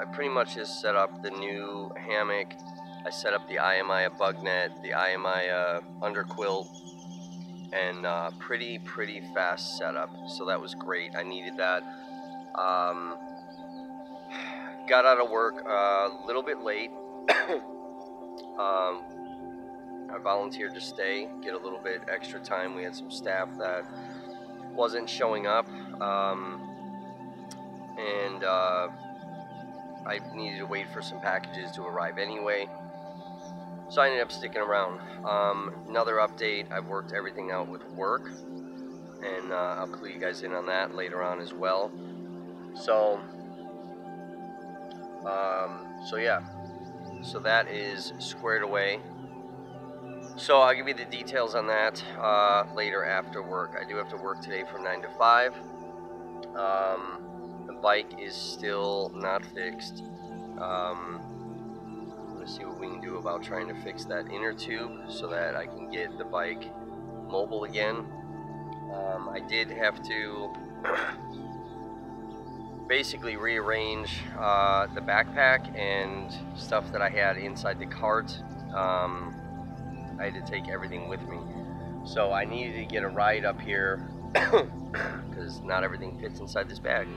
Speaker 1: I pretty much just set up the new hammock. I set up the Ayamaya bug net, the Ayamaya underquilt, and uh, pretty, pretty fast setup. So that was great. I needed that. Um, got out of work a little bit late. um, I volunteered to stay, get a little bit extra time. We had some staff that wasn't showing up, um, and uh, I needed to wait for some packages to arrive anyway. So I ended up sticking around. Um, another update, I've worked everything out with work, and uh, I'll clue you guys in on that later on as well. So, um, so yeah, so that is squared away. So I'll give you the details on that uh, later after work. I do have to work today from 9 to 5. Um, the bike is still not fixed. Um, I'm see what we can do about trying to fix that inner tube so that I can get the bike mobile again. Um, I did have to basically rearrange uh, the backpack and stuff that I had inside the cart. Um, I had to take everything with me. So I needed to get a ride up here because not everything fits inside this bag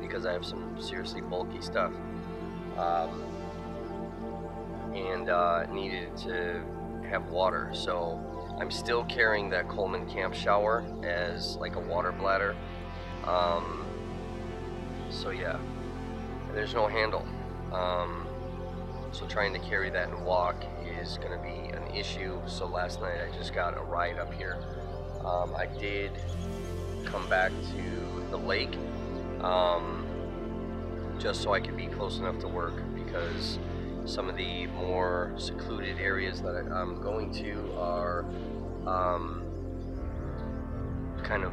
Speaker 1: because I have some seriously bulky stuff. Um, and uh, needed to have water. So I'm still carrying that Coleman camp shower as like a water bladder. Um, so yeah, there's no handle. Um, so trying to carry that and walk is going to be an issue. So last night I just got a ride up here. Um, I did come back to the lake um, just so I could be close enough to work because some of the more secluded areas that I'm going to are um, kind of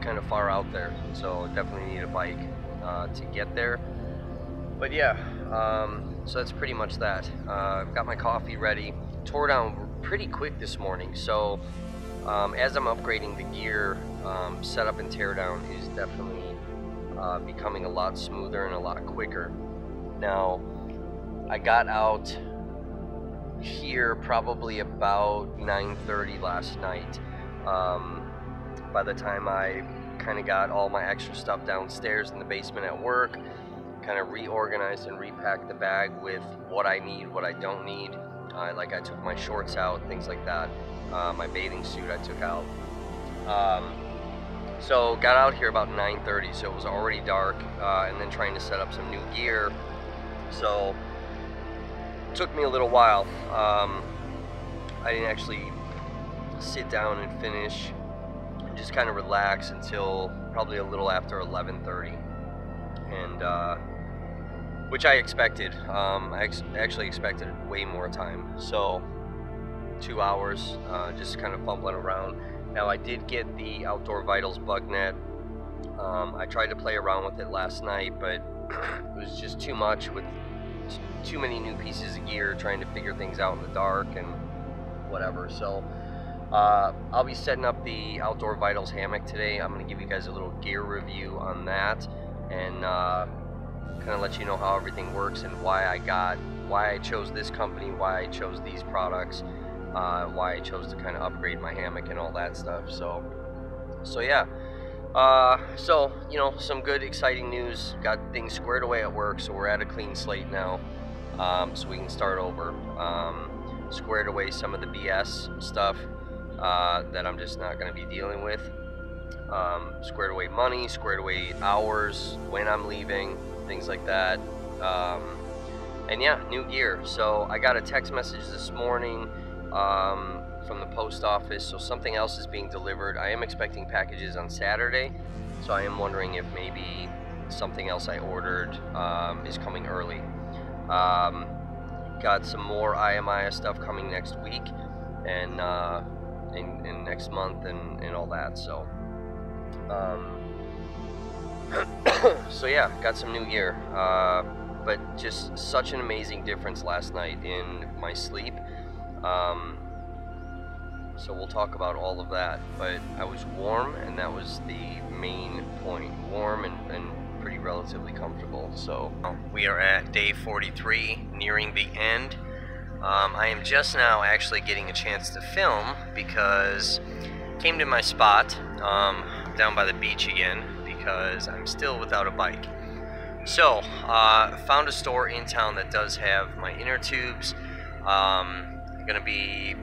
Speaker 1: kind of far out there. So I definitely need a bike uh, to get there. But yeah, um, so that's pretty much that. Uh, I've got my coffee ready. Tore down pretty quick this morning. So um, as I'm upgrading the gear, um, setup and teardown is definitely uh, becoming a lot smoother and a lot quicker. Now, I got out here probably about 9.30 last night. Um, by the time I kind of got all my extra stuff downstairs in the basement at work, kind of reorganized and repacked the bag with what I need, what I don't need. Uh, like I took my shorts out, things like that. Uh, my bathing suit I took out. Um, so got out here about 9.30, so it was already dark, uh, and then trying to set up some new gear. So took me a little while. Um, I didn't actually sit down and finish, just kind of relax until probably a little after 11:30, and uh, which I expected. Um, I ex actually expected way more time, so two hours, uh, just kind of fumbling around. Now I did get the Outdoor Vitals bug net. Um, I tried to play around with it last night, but it was just too much with too many new pieces of gear, trying to figure things out in the dark and whatever. So uh, I'll be setting up the Outdoor Vitals hammock today. I'm going to give you guys a little gear review on that and uh, kind of let you know how everything works and why I got, why I chose this company, why I chose these products, uh, why I chose to kind of upgrade my hammock and all that stuff. So, so yeah. Uh, so, you know, some good, exciting news. Got things squared away at work, so we're at a clean slate now um, so we can start over. Um, squared away some of the BS stuff uh, that I'm just not going to be dealing with. Um, squared away money, squared away hours, when I'm leaving, things like that. Um, and yeah, new gear. So I got a text message this morning um, from the post office. So something else is being delivered. I am expecting packages on Saturday. So I am wondering if maybe something else I ordered um, is coming early. Um, got some more Ayamaya stuff coming next week and, uh, in, next month and, and all that. So, um, so yeah, got some new gear. Uh, but just such an amazing difference last night in my sleep. Um, so we'll talk about all of that. But I was warm, and that was the main point. Warm and, and pretty relatively comfortable. So we are at day 43, nearing the end. Um, I am just now actually getting a chance to film because came to my spot um, down by the beach again because I'm still without a bike. So, uh, found a store in town that does have my inner tubes. Um, gonna be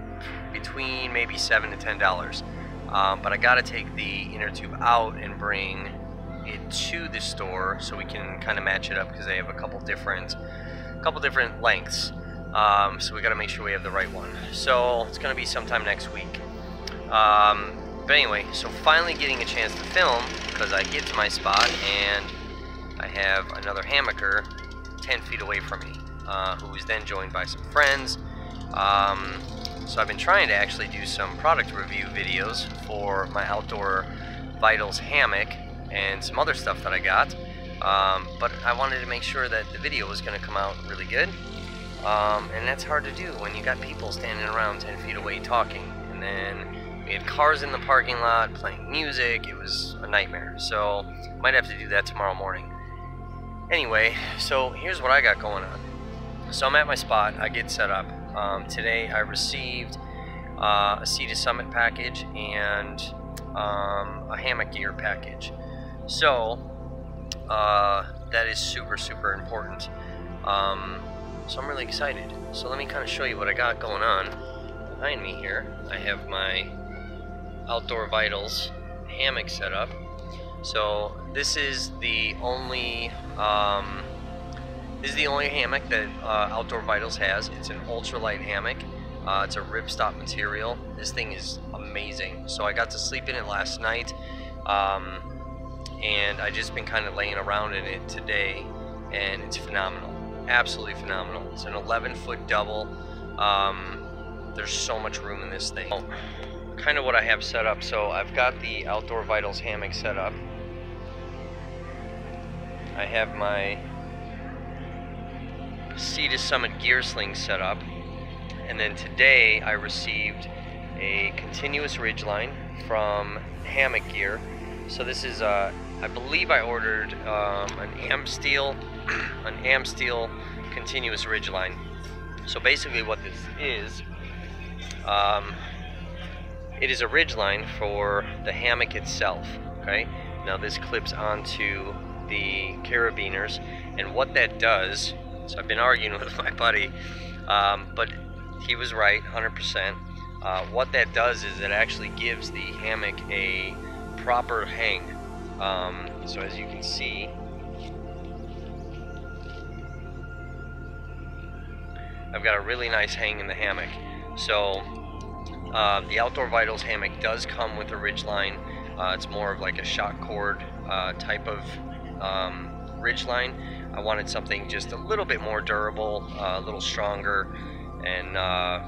Speaker 1: between maybe seven to ten dollars. Um, but I gotta take the inner tube out and bring it to the store so we can kind of match it up because they have a couple different, couple different lengths. Um, so we gotta make sure we have the right one. So it's gonna be sometime next week. Um, but anyway, so finally getting a chance to film because I get to my spot and I have another hammocker 10 feet away from me, uh, who is then joined by some friends. Um, so I've been trying to actually do some product review videos for my Outdoor Vitals hammock and some other stuff that I got. Um, but I wanted to make sure that the video was going to come out really good. Um, and that's hard to do when you got people standing around 10 feet away talking. And then we had cars in the parking lot playing music. It was a nightmare. So might have to do that tomorrow morning. Anyway, so here's what I got going on. So I'm at my spot, I get set up. Um, today I received uh, a Sea to Summit package and um, a hammock gear package. So uh, that is super, super important. Um, so I'm really excited. So let me kind of show you what I got going on. Behind me here, I have my Outdoor Vitals hammock set up. So this is the only um, this is the only hammock that uh, Outdoor Vitals has. It's an ultralight hammock. Uh, it's a ripstop material. This thing is amazing. So I got to sleep in it last night, um, and I just been kind of laying around in it today, and it's phenomenal. Absolutely phenomenal. It's an 11 foot double. Um, there's so much room in this thing. Oh, kind of what I have set up. So I've got the Outdoor Vitals hammock set up. I have my Sea to Summit gear sling set up. And then today I received a continuous ridge line from Hammock Gear. So this is, uh, I believe I ordered um, an Amsteel, an Amsteel continuous ridgeline. So basically what this is, um, it is a ridgeline for the hammock itself, okay? Now this clips onto the carabiners, and what that does, so I've been arguing with my buddy, um, but he was right, 100%. Uh, what that does is it actually gives the hammock a proper hang. Um, so as you can see, I've got a really nice hang in the hammock. So uh, the Outdoor Vitals hammock does come with a ridge line. Uh, it's more of like a shock cord uh, type of um, ridge line. I wanted something just a little bit more durable, uh, a little stronger, and uh,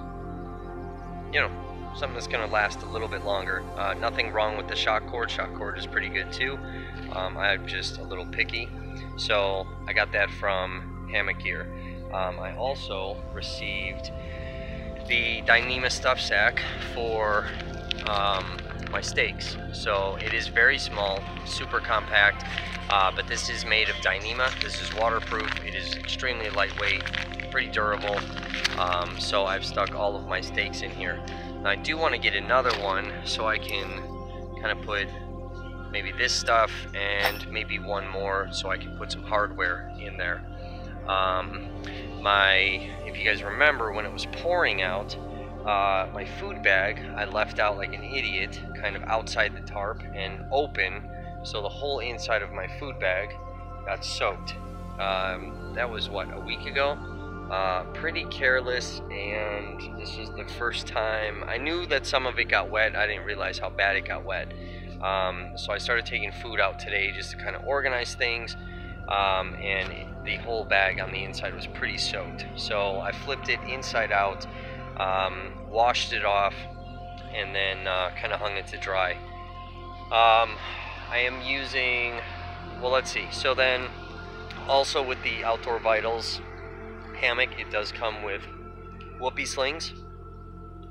Speaker 1: you know, something that's going to last a little bit longer. Uh, nothing wrong with the shock cord. Shock cord is pretty good too. Um, I'm just a little picky, so I got that from Hammock Gear. Um, I also received the Dyneema stuff sack for um, my stakes. So it is very small, super compact, uh, but this is made of Dyneema. This is waterproof. It is extremely lightweight, pretty durable. Um, so I've stuck all of my stakes in here. Now I do want to get another one so I can kind of put maybe this stuff and maybe one more so I can put some hardware in there. Um, my, if you guys remember when it was pouring out, uh, my food bag I left out like an idiot, kind of outside the tarp and open, so the whole inside of my food bag got soaked. Um, that was what a week ago. uh, pretty careless, and this was the first time. I knew that some of it got wet. I didn't realize how bad it got wet. Um, so I started taking food out today just to kind of organize things. Um, and the whole bag on the inside was pretty soaked. So I flipped it inside out, um, washed it off, and then uh, kind of hung it to dry. Um, I am using, well, let's see. So then, also with the Outdoor Vitals hammock, it does come with whoopee slings,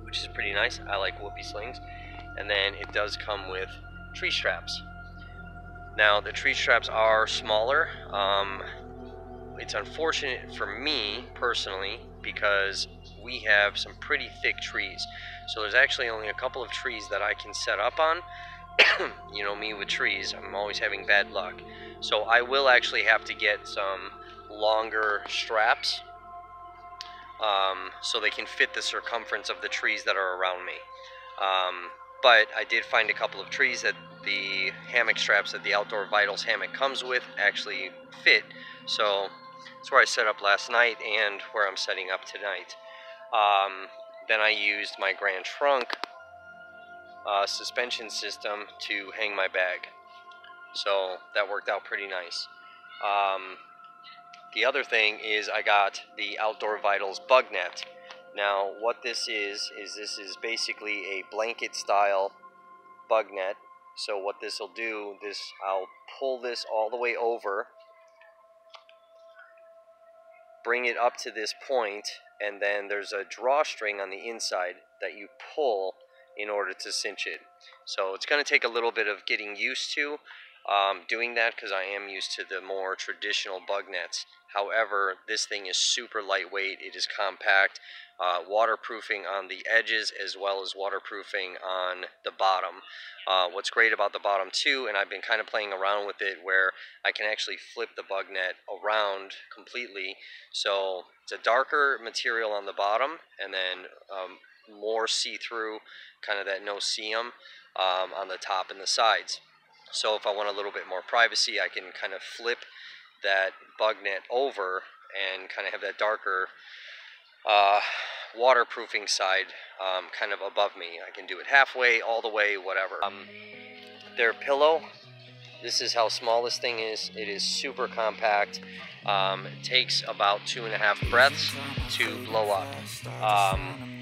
Speaker 1: which is pretty nice. I like whoopee slings. And then it does come with tree straps. Now, the tree straps are smaller. Um, it's unfortunate for me personally because we have some pretty thick trees. So there's actually only a couple of trees that I can set up on. you know me with trees, I'm always having bad luck. So I will actually have to get some longer straps um, so they can fit the circumference of the trees that are around me. Um, but I did find a couple of trees that the hammock straps that the Outdoor Vitals hammock comes with actually fit. So that's where I set up last night and where I'm setting up tonight. Um, then I used my Grand Trunk uh, suspension system to hang my bag. So that worked out pretty nice. Um, the other thing is I got the Outdoor Vitals bug net. Now what this is, is this is basically a blanket style bug net. So what this will do, this I'll pull this all the way over, bring it up to this point, and then there's a drawstring on the inside that you pull in order to cinch it. So it's going to take a little bit of getting used to um, doing that because I am used to the more traditional bug nets. However, this thing is super lightweight. It is compact, uh, waterproofing on the edges as well as waterproofing on the bottom. Uh, what's great about the bottom too, and I've been kind of playing around with it where I can actually flip the bug net around completely. So it's a darker material on the bottom and then um, more see-through, kind of that no-see-um um, on the top and the sides. So if I want a little bit more privacy, I can kind of flip that bug net over and kind of have that darker uh, waterproofing side um, kind of above me. I can do it halfway, all the way, whatever. Um, their pillow, this is how small this thing is. It is super compact. Um, it takes about two and a half breaths to blow up. Um,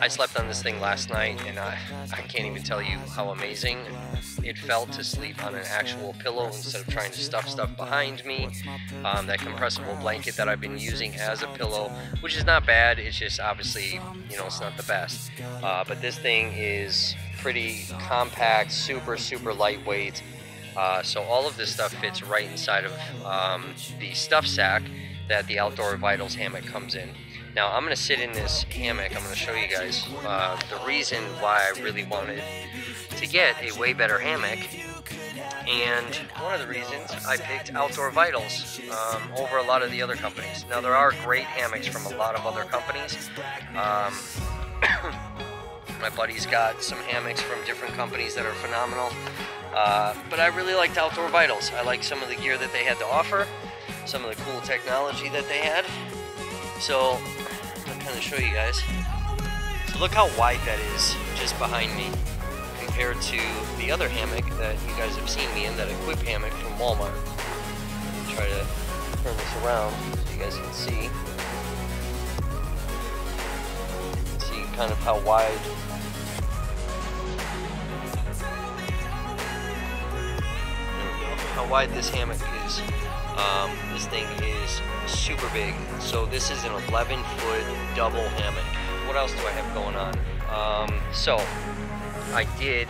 Speaker 1: I slept on this thing last night, and I, I can't even tell you how amazing it felt to sleep on an actual pillow instead of trying to stuff stuff behind me. Um, that compressible blanket that I've been using as a pillow, which is not bad. It's just obviously, you know, it's not the best. Uh, but this thing is pretty compact, super, super lightweight. Uh, so all of this stuff fits right inside of um, the stuff sack that the Outdoor Vitals hammock comes in. Now I'm going to sit in this hammock. I'm going to show you guys uh, the reason why I really wanted to get a way better hammock. And one of the reasons I picked Outdoor Vitals um, over a lot of the other companies. Now there are great hammocks from a lot of other companies. Um, my buddy's got some hammocks from different companies that are phenomenal. Uh, but I really liked Outdoor Vitals. I like some of the gear that they had to offer, some of the cool technology that they had. So I'm kind of show you guys. So look how wide that is just behind me compared to the other hammock that you guys have seen me in, that Equip hammock from Walmart. Try to turn this around so you guys can see. See kind of how wide how wide this hammock is. Um, this thing is super big. So this is an 11 foot double hammock. What else do I have going on? Um, so I did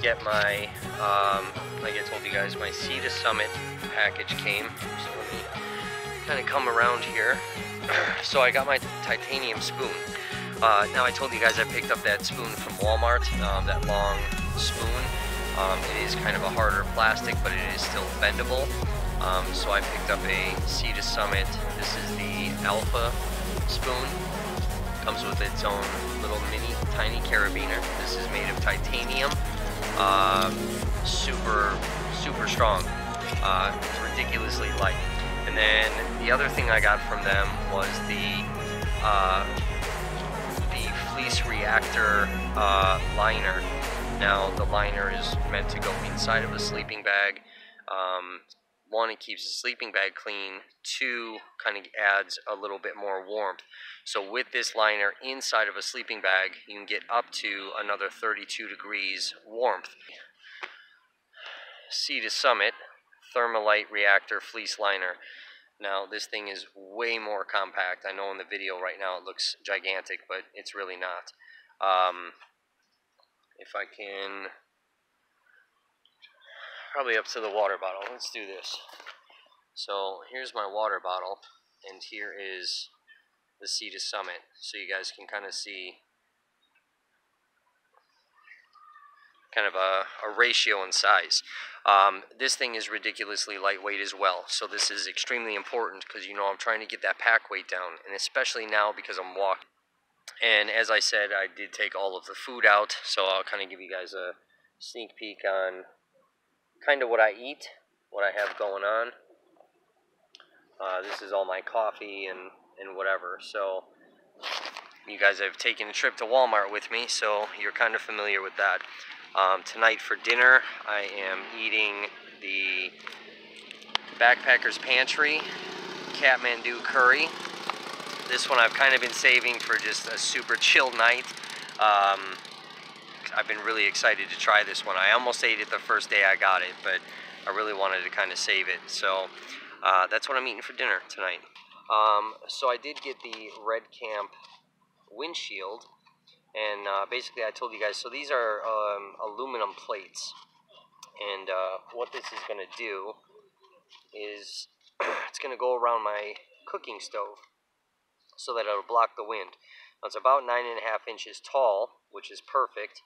Speaker 1: get my, um, like I told you guys, my Sea to Summit package came. So let me kind of come around here. so I got my titanium spoon. Uh, now I told you guys I picked up that spoon from Walmart, um, that long spoon. Um, it is kind of a harder plastic, but it is still bendable. Um, so I picked up a Sea to Summit. This is the Alpha spoon. Comes with its own little mini tiny carabiner. This is made of titanium. Uh, super, super strong. Uh, it's ridiculously light. And then the other thing I got from them was the uh, the fleece reactor uh, liner. Now the liner is meant to go inside of a sleeping bag. Um, one, it keeps the sleeping bag clean. Two, kind of adds a little bit more warmth. So with this liner inside of a sleeping bag, you can get up to another 32 degrees warmth. Sea to Summit Thermolite Reactor Fleece Liner. Now this thing is way more compact. I know in the video right now it looks gigantic, but it's really not. Um, if I can, probably up to the water bottle. Let's do this. So here's my water bottle, and here is the Sea to Summit, so you guys can kind of see kind of a, a ratio in size. Um, this thing is ridiculously lightweight as well, so this is extremely important because you know I'm trying to get that pack weight down, and especially now because I'm walking. And as I said, I did take all of the food out, so I'll kind of give you guys a sneak peek on kind of what I eat, what I have going on. Uh, this is all my coffee and, and whatever, so you guys have taken a trip to Walmart with me, so you're kind of familiar with that. Um, tonight for dinner, I am eating the Backpackers Pantry Kathmandu Curry. This one I've kind of been saving for just a super chill night. Um, I've been really excited to try this one. I almost ate it the first day I got it, but I really wanted to kind of save it. So uh, that's what I'm eating for dinner tonight. Um, so I did get the Red Camp windshield and uh, basically I told you guys so these are um, aluminum plates. And uh, what this is going to do is it's going to go around my cooking stove so that it'll block the wind. Now, it's about nine and a half inches tall which is perfect.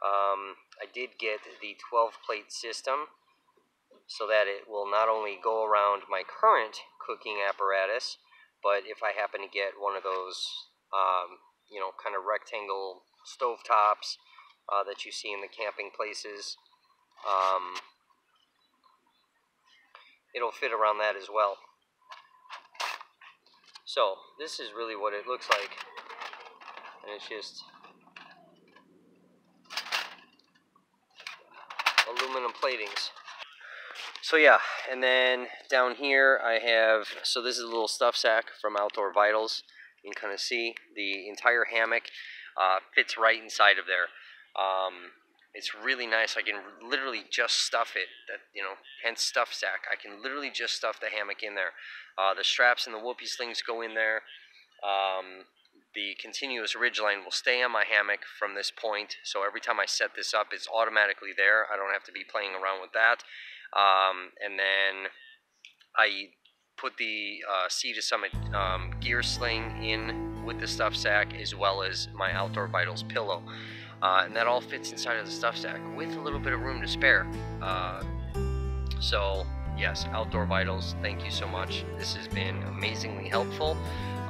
Speaker 1: Um, I did get the 12 plate system so that it will not only go around my current cooking apparatus but if I happen to get one of those um, you know, kind of rectangle stove tops uh, that you see in the camping places. Um, it'll fit around that as well. So, this is really what it looks like. And it's just aluminum platings. So yeah, and then down here I have, so this is a little stuff sack from Outdoor Vitals. You can kind of see the entire hammock uh, fits right inside of there. Um, it's really nice. I can literally just stuff it. That you know, hence stuff sack. I can literally just stuff the hammock in there. Uh, the straps and the whoopie slings go in there. Um, the continuous ridge line will stay on my hammock from this point. So every time I set this up, it's automatically there. I don't have to be playing around with that. Um, and then I put the uh, Sea to Summit um, gear sling in with the stuff sack as well as my Outdoor Vitals pillow. Uh, and that all fits inside of the stuff sack with a little bit of room to spare. Uh, so, yes, Outdoor Vitals, thank you so much. This has been amazingly helpful.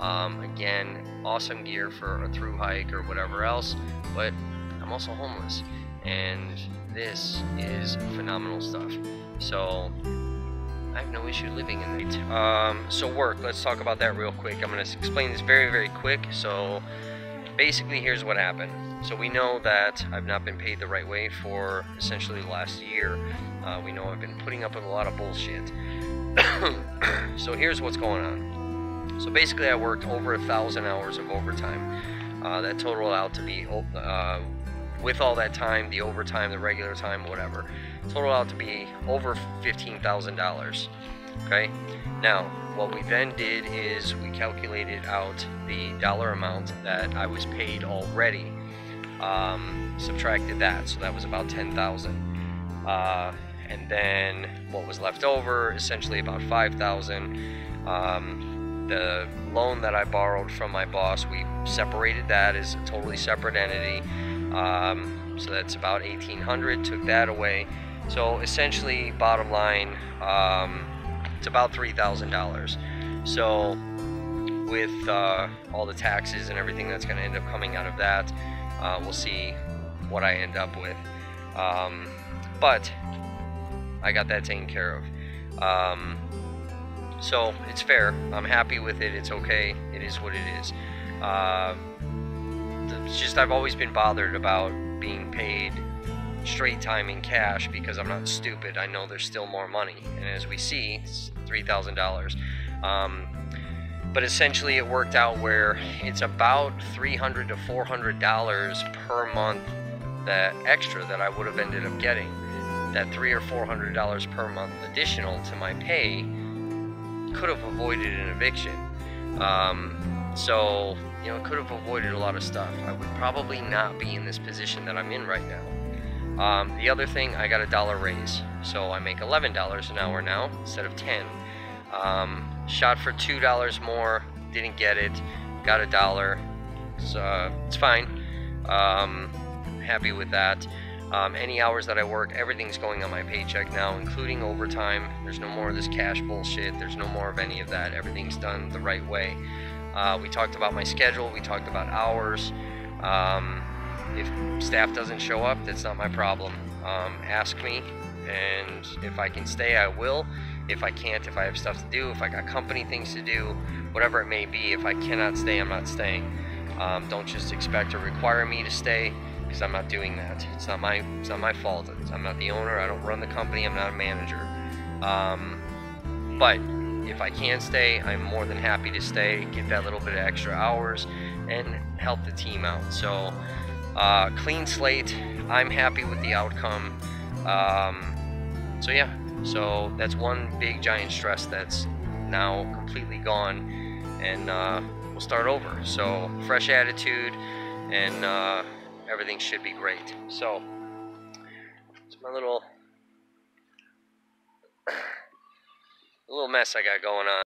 Speaker 1: Um, again, awesome gear for a through hike or whatever else, but I'm also homeless, and this is phenomenal stuff. So, I have no issue living in it. Um, so work, let's talk about that real quick. I'm going to explain this very, very quick. So basically, here's what happened. So we know that I've not been paid the right way for essentially the last year. Uh, we know I've been putting up with a lot of bullshit. so here's what's going on. So basically, I worked over a thousand hours of overtime. Uh, that totaled out to be, uh, with all that time, the overtime, the regular time, whatever total out to be over $15,000. Okay, now what we then did is we calculated out the dollar amount that I was paid already, um, subtracted that, so that was about 10,000. Uh, and then what was left over, essentially about 5,000. Um, the loan that I borrowed from my boss, we separated that as a totally separate entity. Um, so that's about 1800 took that away so essentially, bottom line, um, it's about $3,000. So with uh, all the taxes and everything that's going to end up coming out of that, uh, we'll see what I end up with. Um, but I got that taken care of. Um, So it's fair. I'm happy with it. It's okay. It is what it is. Uh, it's just I've always been bothered about being paid straight time in cash because I'm not stupid. I know there's still more money, and as we see, it's three thousand um, dollars. But essentially, it worked out where it's about three hundred to four hundred dollars per month that extra that I would have ended up getting. That three or four hundred dollars per month additional to my pay could have avoided an eviction. Um, so you know, could have avoided a lot of stuff. I would probably not be in this position that I'm in right now. Um, the other thing, I got a dollar raise. So I make $11 an hour now instead of 10. Um, shot for $2 more, didn't get it, got a dollar. So uh, it's fine. Um, happy with that. Um, any hours that I work, everything's going on my paycheck now, including overtime. There's no more of this cash bullshit. There's no more of any of that. Everything's done the right way. Uh, we talked about my schedule. We talked about hours. Um, if staff doesn't show up, that's not my problem. Um, ask me, and if I can stay, I will. If I can't, if I have stuff to do, if I got company things to do, whatever it may be, if I cannot stay, I'm not staying. Um, don't just expect or require me to stay because I'm not doing that. It's not my it's not my fault. I'm not the owner. I don't run the company. I'm not a manager. Um, but if I can stay, I'm more than happy to stay, get that little bit of extra hours, and help the team out. So, uh, clean slate. I'm happy with the outcome. Um, so yeah, so that's one big giant stress that's now completely gone, and uh, we'll start over. So fresh attitude, and uh, everything should be great. So it's my little little mess I got going on.